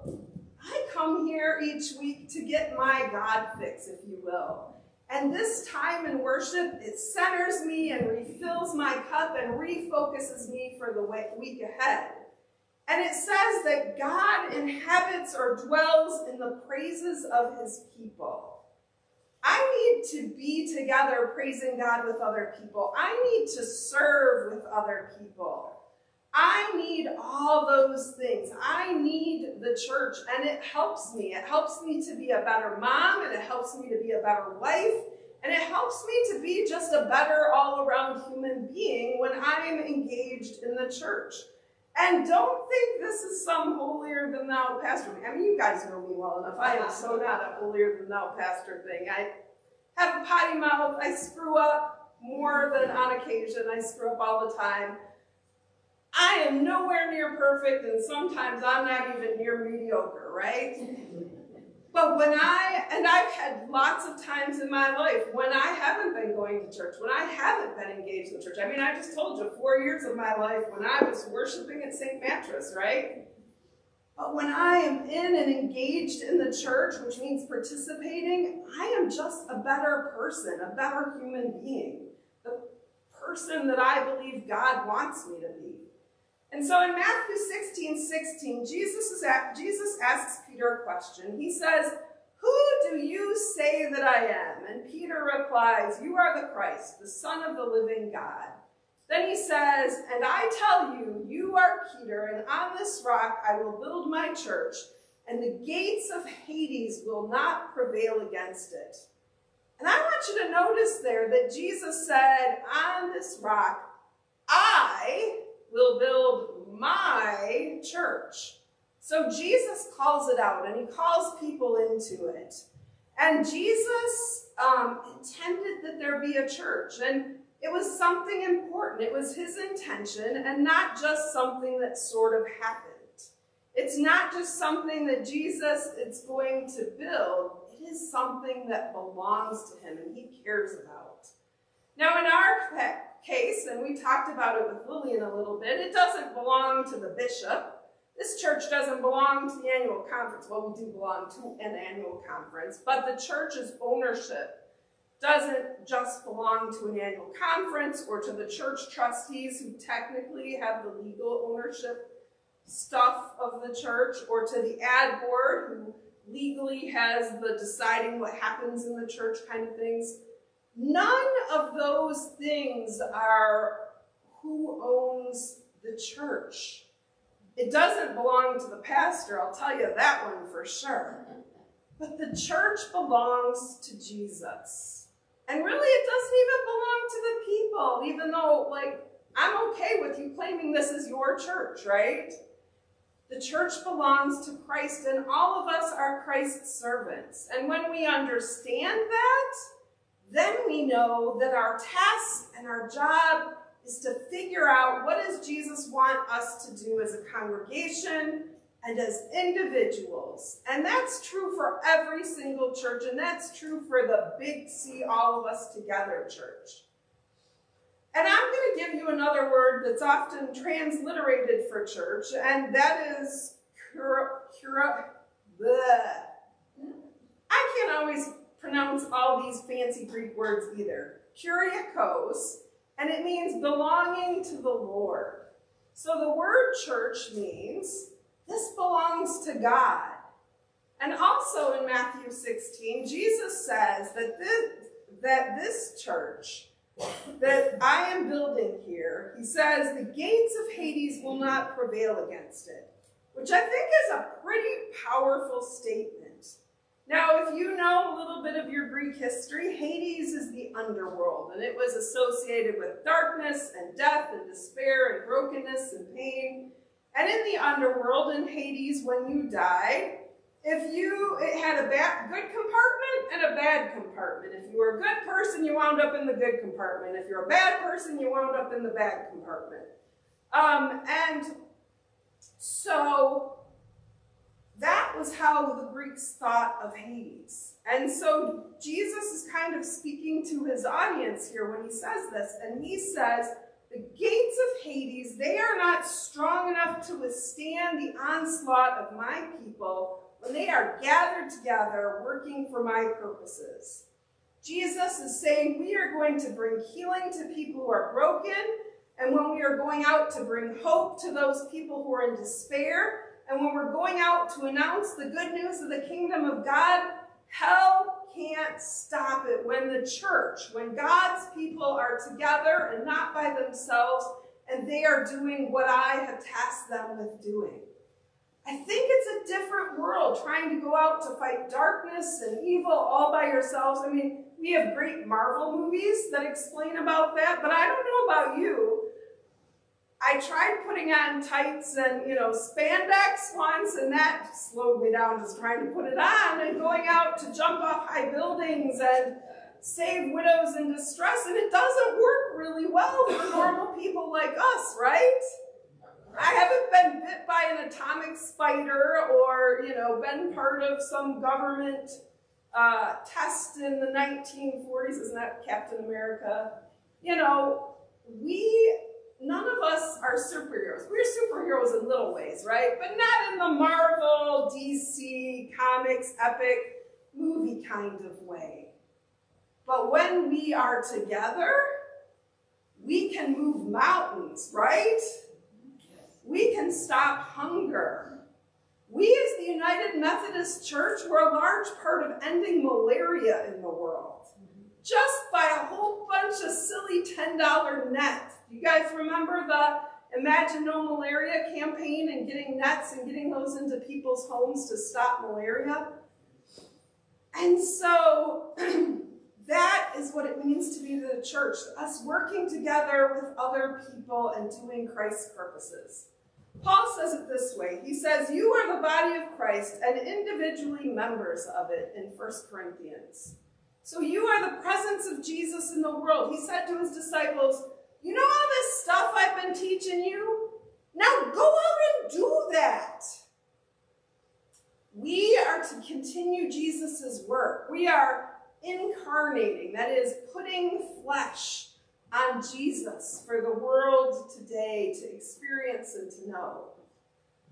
I come here each week to get my God fix, if you will. And this time in worship, it centers me and refills my cup and refocuses me for the week ahead. And it says that God inhabits or dwells in the praises of his people. I need to be together praising God with other people. I need to serve with other people. I need all those things. I need the church, and it helps me. It helps me to be a better mom, and it helps me to be a better wife, and it helps me to be just a better all around human being when I'm engaged in the church. And don't think this is some holier than thou pastor thing. I mean, you guys know me well enough. I am uh-huh. so not a holier than thou pastor thing. I have a potty mouth. I screw up more than on occasion. I screw up all the time. I am nowhere near perfect, and sometimes I'm not even near mediocre, right? [LAUGHS] But when I, and I've had lots of times in my life when I haven't been going to church, when I haven't been engaged in church. I mean, I just told you four years of my life when I was worshiping at St. Mattress, right? But when I am in and engaged in the church, which means participating, I am just a better person, a better human being, the person that I believe God wants me to be. And so in Matthew 16, 16, Jesus, at, Jesus asks Peter a question. He says, Who do you say that I am? And Peter replies, You are the Christ, the Son of the living God. Then he says, And I tell you, you are Peter, and on this rock I will build my church, and the gates of Hades will not prevail against it. And I want you to notice there that Jesus said, On this rock I will build my church. So Jesus calls it out and he calls people into it. And Jesus um, intended that there be a church. And it was something important. It was his intention and not just something that sort of happened. It's not just something that Jesus is going to build. It is something that belongs to him and he cares about. Now in our case, and we talked about it with Lillian a little bit, it doesn't belong to the bishop. This church doesn't belong to the annual conference. Well, we do belong to an annual conference, but the church's ownership doesn't just belong to an annual conference or to the church trustees who technically have the legal ownership stuff of the church or to the ad board who legally has the deciding what happens in the church kind of things. None of those things are who owns the church. It doesn't belong to the pastor, I'll tell you that one for sure. But the church belongs to Jesus. And really, it doesn't even belong to the people, even though, like, I'm okay with you claiming this is your church, right? The church belongs to Christ, and all of us are Christ's servants. And when we understand that, then we know that our task and our job is to figure out what does Jesus want us to do as a congregation and as individuals. And that's true for every single church, and that's true for the big C, all of us together church. And I'm going to give you another word that's often transliterated for church, and that is cura, cura, bleh. I can't always pronounce all these fancy Greek words either. Kuriakos, and it means belonging to the Lord. So the word church means this belongs to God. And also in Matthew 16, Jesus says that this, that this church that I am building here, he says, the gates of Hades will not prevail against it, which I think is a pretty powerful statement. Now, if you know a little bit of your Greek history, Hades is the underworld, and it was associated with darkness and death and despair and brokenness and pain. And in the underworld, in Hades, when you died, if you it had a bad, good compartment and a bad compartment. If you were a good person, you wound up in the good compartment. If you're a bad person, you wound up in the bad compartment. Um, and so that was how the Greeks thought of Hades. And so Jesus is kind of speaking to his audience here when he says this, and he says, the gates of Hades, they are not strong enough to withstand the onslaught of my people when they are gathered together working for my purposes. Jesus is saying we are going to bring healing to people who are broken, and when we are going out to bring hope to those people who are in despair, and when we're going out to announce the good news of the kingdom of God, hell can't stop it. When the church, when God's people are together and not by themselves, and they are doing what I have tasked them with doing. I think it's a different world trying to go out to fight darkness and evil all by yourselves. I mean, we have great Marvel movies that explain about that, but I don't know about you. I tried putting on tights and, you know, spandex once, and that slowed me down just trying to put it on and going out to jump off high buildings and save widows in distress, and it doesn't work really well for normal people like us, right? I haven't been bit by an atomic spider or, you know, been part of some government uh, test in the 1940s. Isn't that Captain America? You know, we none of us are superheroes. We're superheroes in little ways, right? But not in the Marvel, DC, comics, epic, movie kind of way. But when we are together, we can move mountains, right? We can stop hunger. We as the United Methodist Church, we're a large part of ending malaria in the world. Just by a whole bunch of silly $10 nets you guys remember the Imagine No Malaria campaign and getting nets and getting those into people's homes to stop malaria? And so [CLEARS THROAT] that is what it means to be the church, us working together with other people and doing Christ's purposes. Paul says it this way. He says, you are the body of Christ and individually members of it in 1 Corinthians. So you are the presence of Jesus in the world. He said to his disciples, you know all this stuff I've been teaching you? Now go out and do that. We are to continue Jesus' work. We are incarnating, that is, putting flesh on Jesus for the world today to experience and to know.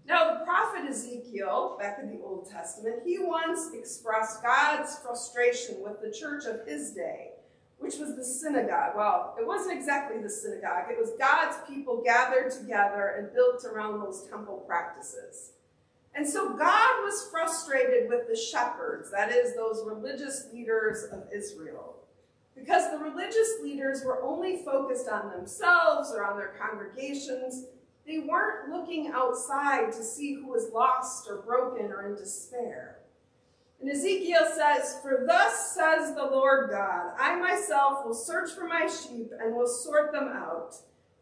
Now, the prophet Ezekiel, back in the Old Testament, he once expressed God's frustration with the church of his day which was the synagogue. Well, it wasn't exactly the synagogue. It was God's people gathered together and built around those temple practices. And so God was frustrated with the shepherds, that is, those religious leaders of Israel. Because the religious leaders were only focused on themselves or on their congregations. They weren't looking outside to see who was lost or broken or in despair. And Ezekiel says, For thus says the Lord God, I myself will search for my sheep and will sort them out.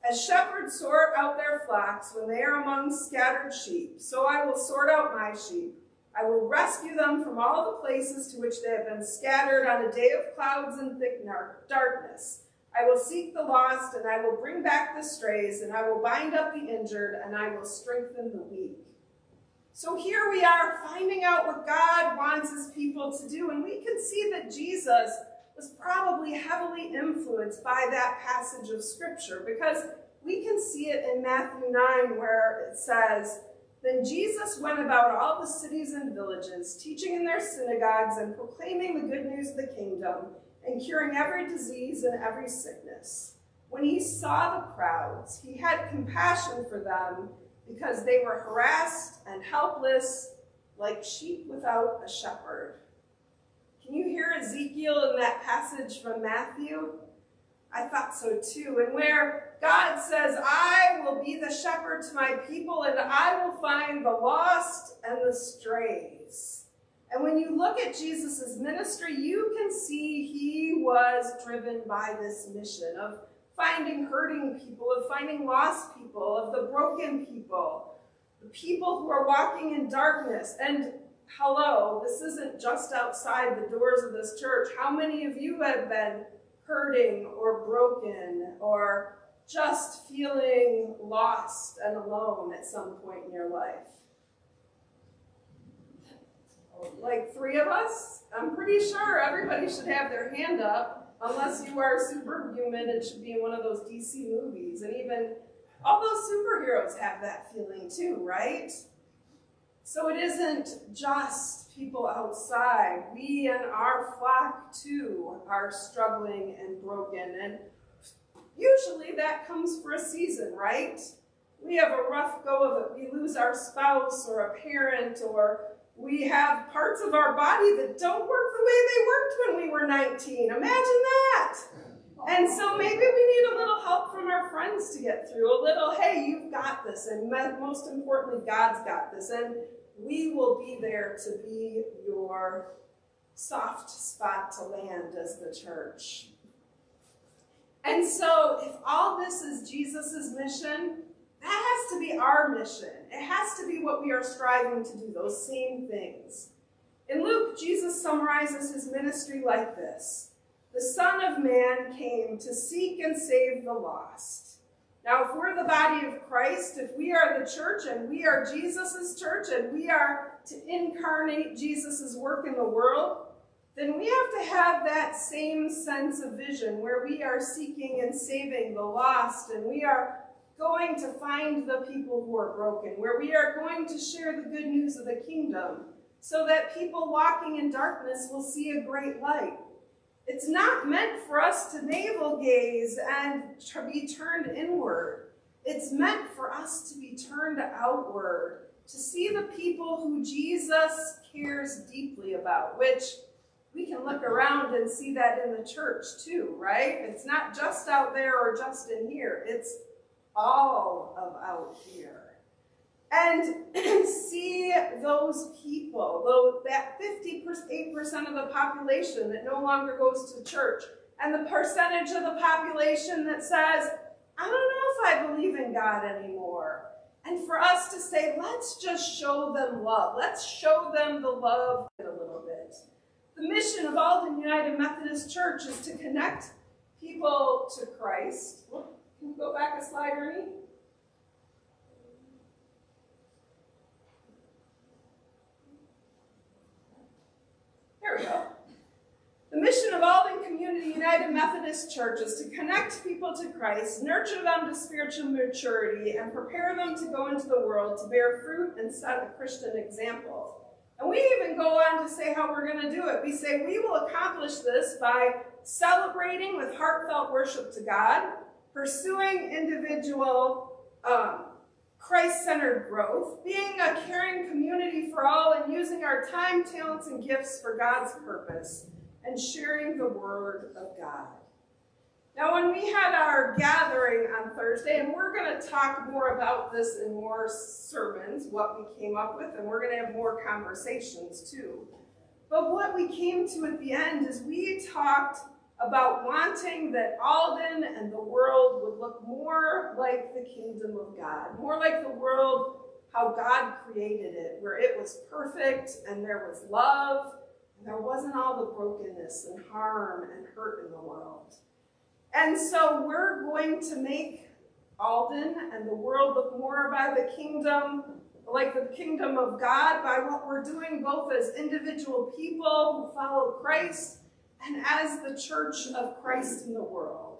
As shepherds sort out their flocks when they are among scattered sheep, so I will sort out my sheep. I will rescue them from all the places to which they have been scattered on a day of clouds and thick darkness. I will seek the lost, and I will bring back the strays, and I will bind up the injured, and I will strengthen the weak. So here we are finding out what God wants his people to do, and we can see that Jesus was probably heavily influenced by that passage of scripture because we can see it in Matthew 9 where it says, Then Jesus went about all the cities and villages, teaching in their synagogues and proclaiming the good news of the kingdom and curing every disease and every sickness. When he saw the crowds, he had compassion for them because they were harassed and helpless like sheep without a shepherd. Can you hear Ezekiel in that passage from Matthew? I thought so too. And where God says, I will be the shepherd to my people and I will find the lost and the strays. And when you look at Jesus' ministry, you can see he was driven by this mission of finding hurting people, of finding lost people, of the broken people, the people who are walking in darkness. And hello, this isn't just outside the doors of this church. How many of you have been hurting or broken or just feeling lost and alone at some point in your life? Like three of us? I'm pretty sure everybody should have their hand up, unless you are superhuman it should be in one of those DC movies. And even all those superheroes have that feeling too, right? So it isn't just people outside. We and our flock too are struggling and broken. And usually that comes for a season, right? We have a rough go of it. We lose our spouse or a parent or we have parts of our body that don't work the way they worked when we were 19. Imagine that. And so maybe we need a little help from our friends to get through. A little, hey, you've got this. And most importantly, God's got this. And we will be there to be your soft spot to land as the church. And so if all this is Jesus' mission, that has to be our mission. It has to be what we are striving to do, those same things. In Luke, Jesus summarizes his ministry like this The Son of Man came to seek and save the lost. Now, if we're the body of Christ, if we are the church and we are Jesus' church and we are to incarnate Jesus' work in the world, then we have to have that same sense of vision where we are seeking and saving the lost and we are going to find the people who are broken, where we are going to share the good news of the kingdom so that people walking in darkness will see a great light. It's not meant for us to navel gaze and to be turned inward. It's meant for us to be turned outward, to see the people who Jesus cares deeply about, which we can look around and see that in the church too, right? It's not just out there or just in here. It's all of out here. And [CLEARS THROAT] see those people, though that 58% of the population that no longer goes to church, and the percentage of the population that says, I don't know if I believe in God anymore. And for us to say, let's just show them love. Let's show them the love a little bit. The mission of Alden United Methodist Church is to connect people to Christ can go back a slide, Ernie? There we go. The mission of Alden Community United Methodist Church is to connect people to Christ, nurture them to spiritual maturity, and prepare them to go into the world to bear fruit and set a Christian example. And we even go on to say how we're going to do it. We say we will accomplish this by celebrating with heartfelt worship to God, pursuing individual um, Christ-centered growth, being a caring community for all, and using our time, talents, and gifts for God's purpose, and sharing the Word of God. Now, when we had our gathering on Thursday, and we're going to talk more about this in more sermons, what we came up with, and we're going to have more conversations too. But what we came to at the end is we talked about wanting that Alden and the world would look more like the kingdom of God, more like the world how God created it, where it was perfect and there was love and there wasn't all the brokenness and harm and hurt in the world. And so we're going to make Alden and the world look more by the kingdom, like the kingdom of God, by what we're doing both as individual people who follow Christ and as the church of Christ in the world.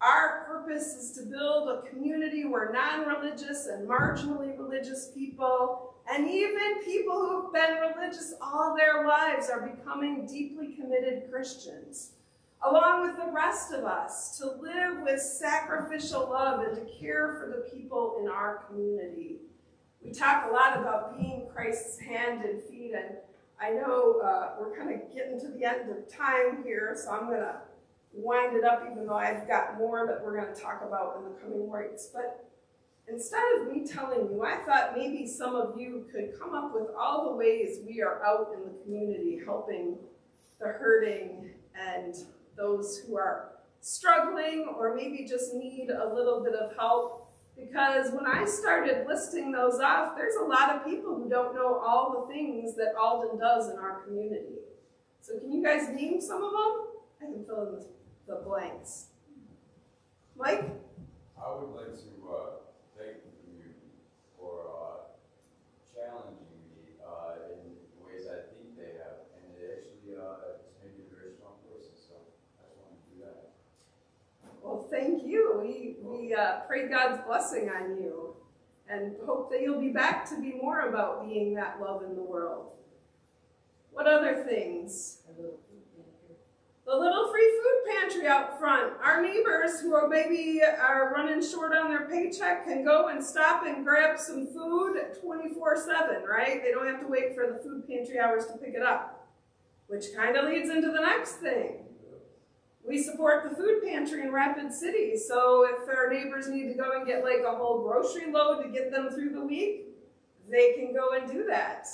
Our purpose is to build a community where non-religious and marginally religious people, and even people who've been religious all their lives, are becoming deeply committed Christians, along with the rest of us, to live with sacrificial love and to care for the people in our community. We talk a lot about being Christ's hand and feet, and I know uh, we're kind of getting to the end of time here, so I'm going to wind it up, even though I've got more that we're going to talk about in the coming weeks. But instead of me telling you, I thought maybe some of you could come up with all the ways we are out in the community helping the hurting and those who are struggling or maybe just need a little bit of help. Because when I started listing those off, there's a lot of people who don't know all the things that Alden does in our community. So can you guys name some of them? I can fill in the, blanks. Mike? I would like to, uh, thank the community for, uh, challenging me, uh, in ways I think they have, and it actually, uh, it's made me a very strong person, so I just wanted to do that. Well, thank you. Uh, pray God's blessing on you and hope that you'll be back to be more about being that love in the world. What other things? The little free food pantry out front. Our neighbors who are maybe are running short on their paycheck can go and stop and grab some food 24-7, right? They don't have to wait for the food pantry hours to pick it up. Which kind of leads into the next thing. We support the food pantry in Rapid City, so if our neighbors need to go and get like a whole grocery load to get them through the week, they can go and do that.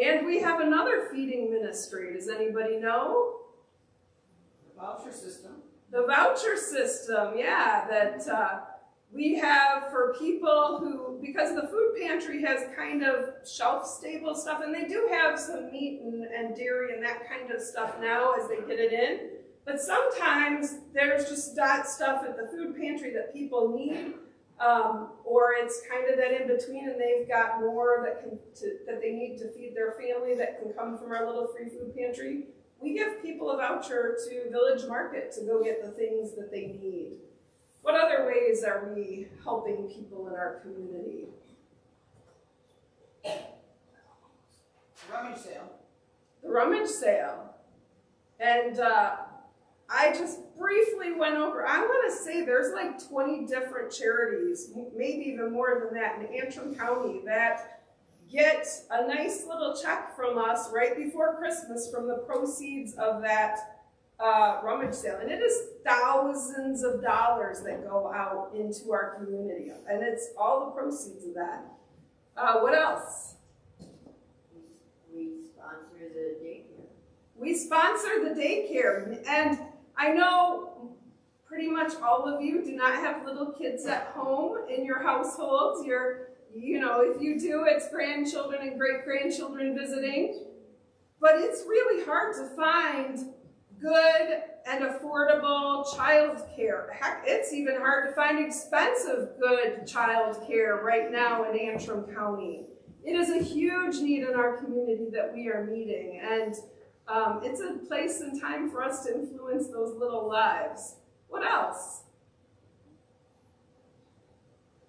And we have another feeding ministry. Does anybody know? The voucher system. The voucher system, yeah, that uh, we have for people who, because the food pantry has kind of shelf stable stuff, and they do have some meat and, and dairy and that kind of stuff now as they get it in. But sometimes there's just that stuff at the food pantry that people need, um, or it's kind of that in between, and they've got more that can to, that they need to feed their family that can come from our little free food pantry. We give people a voucher to Village Market to go get the things that they need. What other ways are we helping people in our community? Rummage sale. The rummage sale. And uh, I just briefly went over, I want to say there's like 20 different charities, maybe even more than that in Antrim County that get a nice little check from us right before Christmas from the proceeds of that uh, rummage sale. And it is thousands of dollars that go out into our community. And it's all the proceeds of that. Uh, what else? We sponsor the daycare. We sponsor the daycare. And I know pretty much all of you do not have little kids at home in your households. You're, you know, if you do, it's grandchildren and great-grandchildren visiting. But it's really hard to find good and affordable child care. Heck, it's even hard to find expensive good child care right now in Antrim County. It is a huge need in our community that we are meeting, and um, it's a place and time for us to influence those little lives. What else?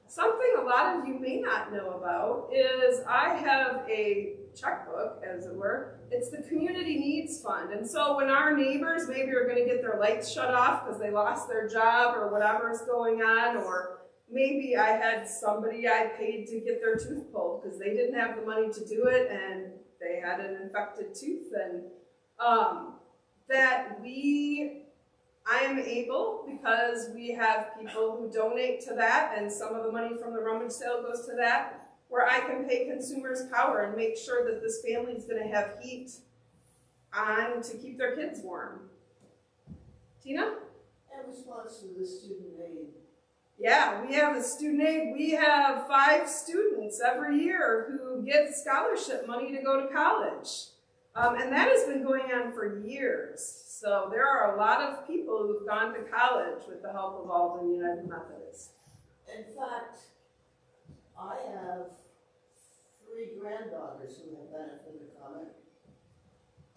Something a lot of you may not know about is I have a checkbook, as it were. It's the Community Needs Fund. And so when our neighbors maybe are going to get their lights shut off because they lost their job or whatever's going on, or maybe I had somebody I paid to get their tooth pulled because they didn't have the money to do it and they had an infected tooth, and um, that we I am able, because we have people who donate to that, and some of the money from the rummage sale goes to that, where I can pay consumers power and make sure that this family is going to have heat on to keep their kids warm. Tina? And response to the student aid. Yeah, we have a student aid. We have five students every year who get scholarship money to go to college. Um, and that has been going on for years. So there are a lot of people who've gone to college with the help of Alden United Methodist. In fact, I have three granddaughters who have benefited from it.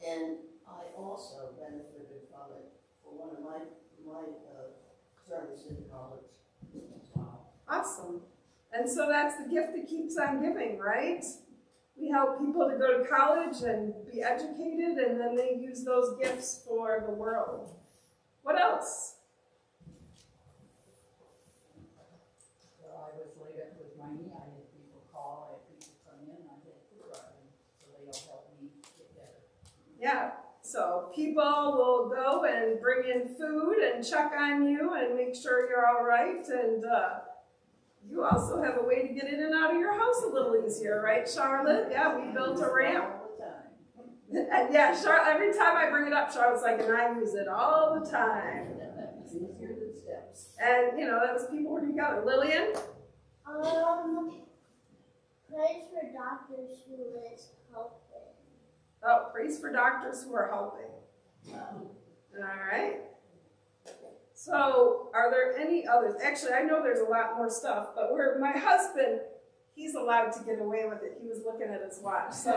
And I also benefited from it for one of my, my uh, terms in college. Awesome. And so that's the gift that keeps on giving, right? We help people to go to college and be educated, and then they use those gifts for the world. What else? Well, I was laid up with my I had people call, I had people come in, I had food brought so they all helped me get better. Yeah. So people will go and bring in food and check on you and make sure you're all right. And uh, you also have a way to get in and out of your house a little easier, right, Charlotte? Yeah, we built a ramp. All the time. [LAUGHS] And yeah, Charlotte, every time I bring it up, Charlotte's like, and I use it all the time. It's easier than steps. And you know, that was people working together. Lillian? Um, praise for doctors who is helping. Oh, praise for doctors who are helping. All right. So, are there any others? Actually, I know there's a lot more stuff, but where my husband, he's allowed to get away with it. He was looking at his watch. So,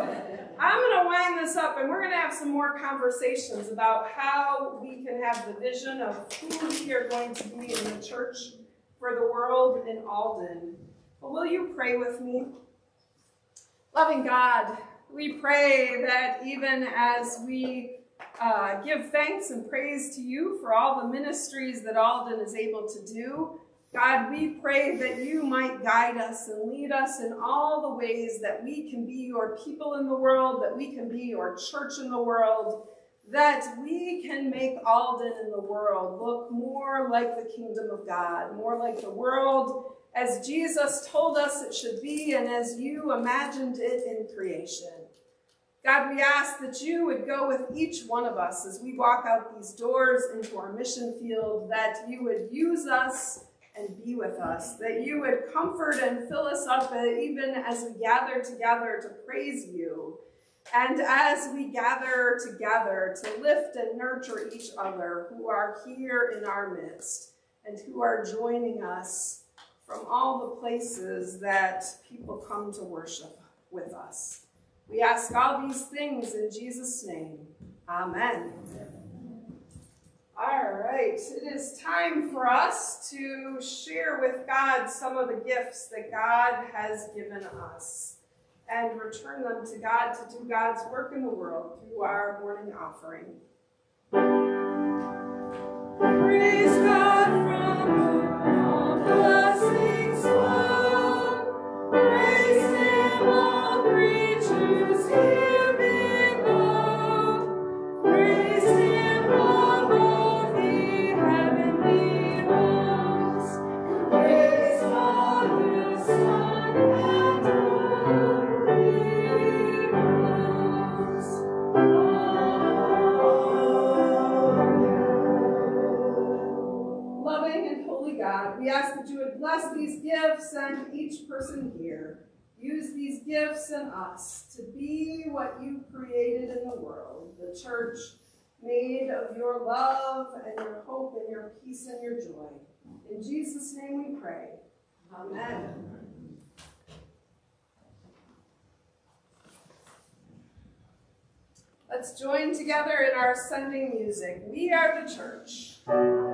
I'm going to wind this up and we're going to have some more conversations about how we can have the vision of who we are going to be in the church for the world in Alden. But will you pray with me? Loving God, we pray that even as we uh, give thanks and praise to you for all the ministries that Alden is able to do, God, we pray that you might guide us and lead us in all the ways that we can be your people in the world, that we can be your church in the world, that we can make Alden in the world look more like the kingdom of God, more like the world as Jesus told us it should be and as you imagined it in creation. God, we ask that you would go with each one of us as we walk out these doors into our mission field, that you would use us and be with us, that you would comfort and fill us up uh, even as we gather together to praise you, and as we gather together to lift and nurture each other who are here in our midst and who are joining us from all the places that people come to worship with us. We ask all these things in Jesus' name. Amen. All right, it is time for us to share with God some of the gifts that God has given us and return them to God to do God's work in the world through our morning offering. Praise God gifts and each person here. Use these gifts in us to be what you created in the world, the church made of your love and your hope and your peace and your joy. In Jesus' name we pray. Amen. Let's join together in our sending music. We are the church.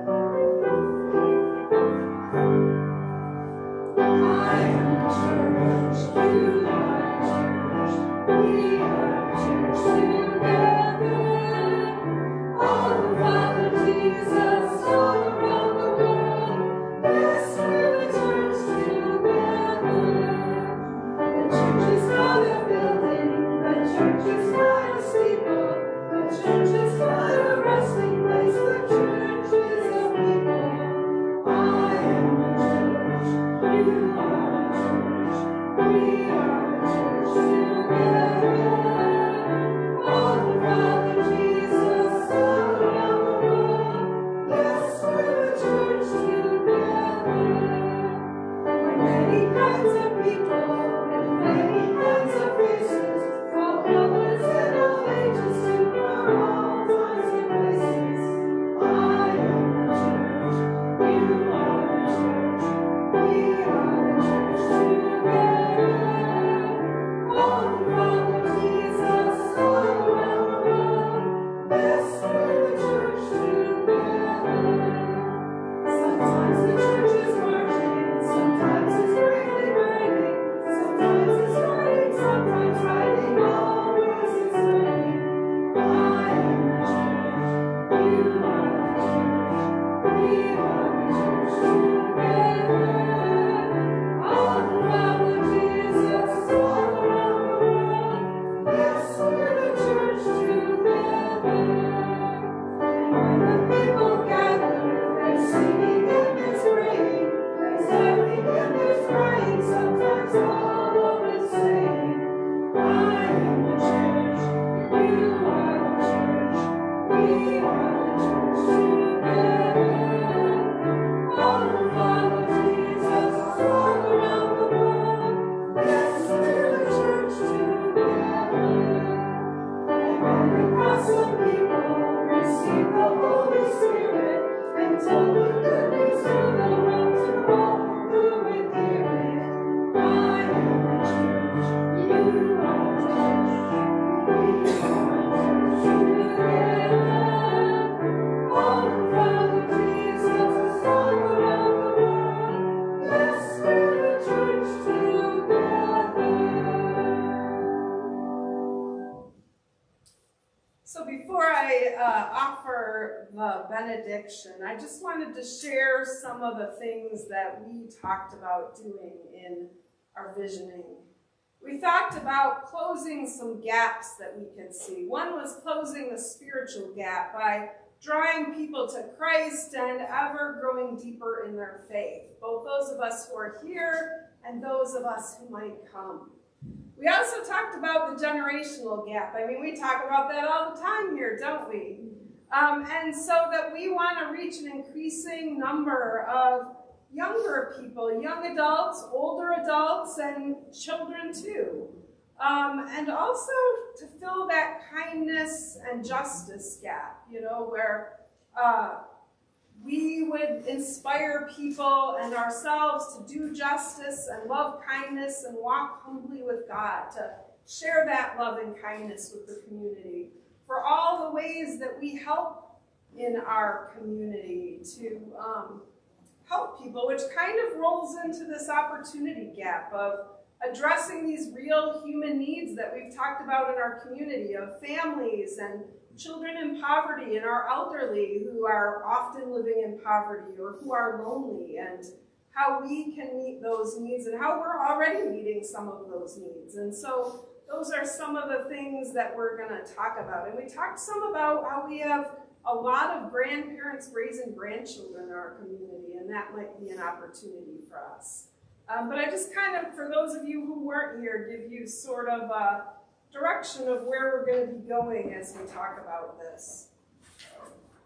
Building, the So before I uh, offer the benediction, I just wanted to share some of the things that we talked about doing in our visioning. We talked about closing some gaps that we can see. One was closing the spiritual gap by drawing people to Christ and ever growing deeper in their faith, both those of us who are here and those of us who might come. We also talked about the generational gap. I mean, we talk about that all the time here, don't we? Um, and so that we want to reach an increasing number of younger people, young adults, older adults, and children too. Um, and also to fill that kindness and justice gap, you know, where uh, we would inspire people and ourselves to do justice and love kindness and walk humbly with God, to share that love and kindness with the community, for all the ways that we help in our community to um, help people, which kind of rolls into this opportunity gap of addressing these real human needs that we've talked about in our community of families and children in poverty and our elderly who are often living in poverty or who are lonely and how we can meet those needs and how we're already meeting some of those needs. And so those are some of the things that we're going to talk about. And we talked some about how we have a lot of grandparents raising grandchildren in our community, and that might be an opportunity for us. Um, but I just kind of, for those of you who weren't here, give you sort of a direction of where we're going to be going as we talk about this.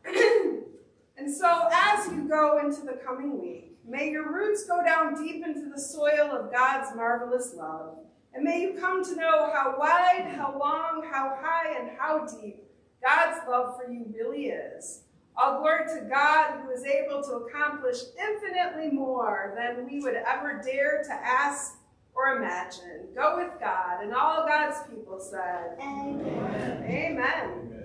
[CLEARS THROAT] and so as you go into the coming week, may your roots go down deep into the soil of God's marvelous love. And may you come to know how wide, how long, how high, and how deep God's love for you really is. All glory to God who is able to accomplish infinitely more than we would ever dare to ask or imagine. Go with God. And all God's people said, Amen. Amen.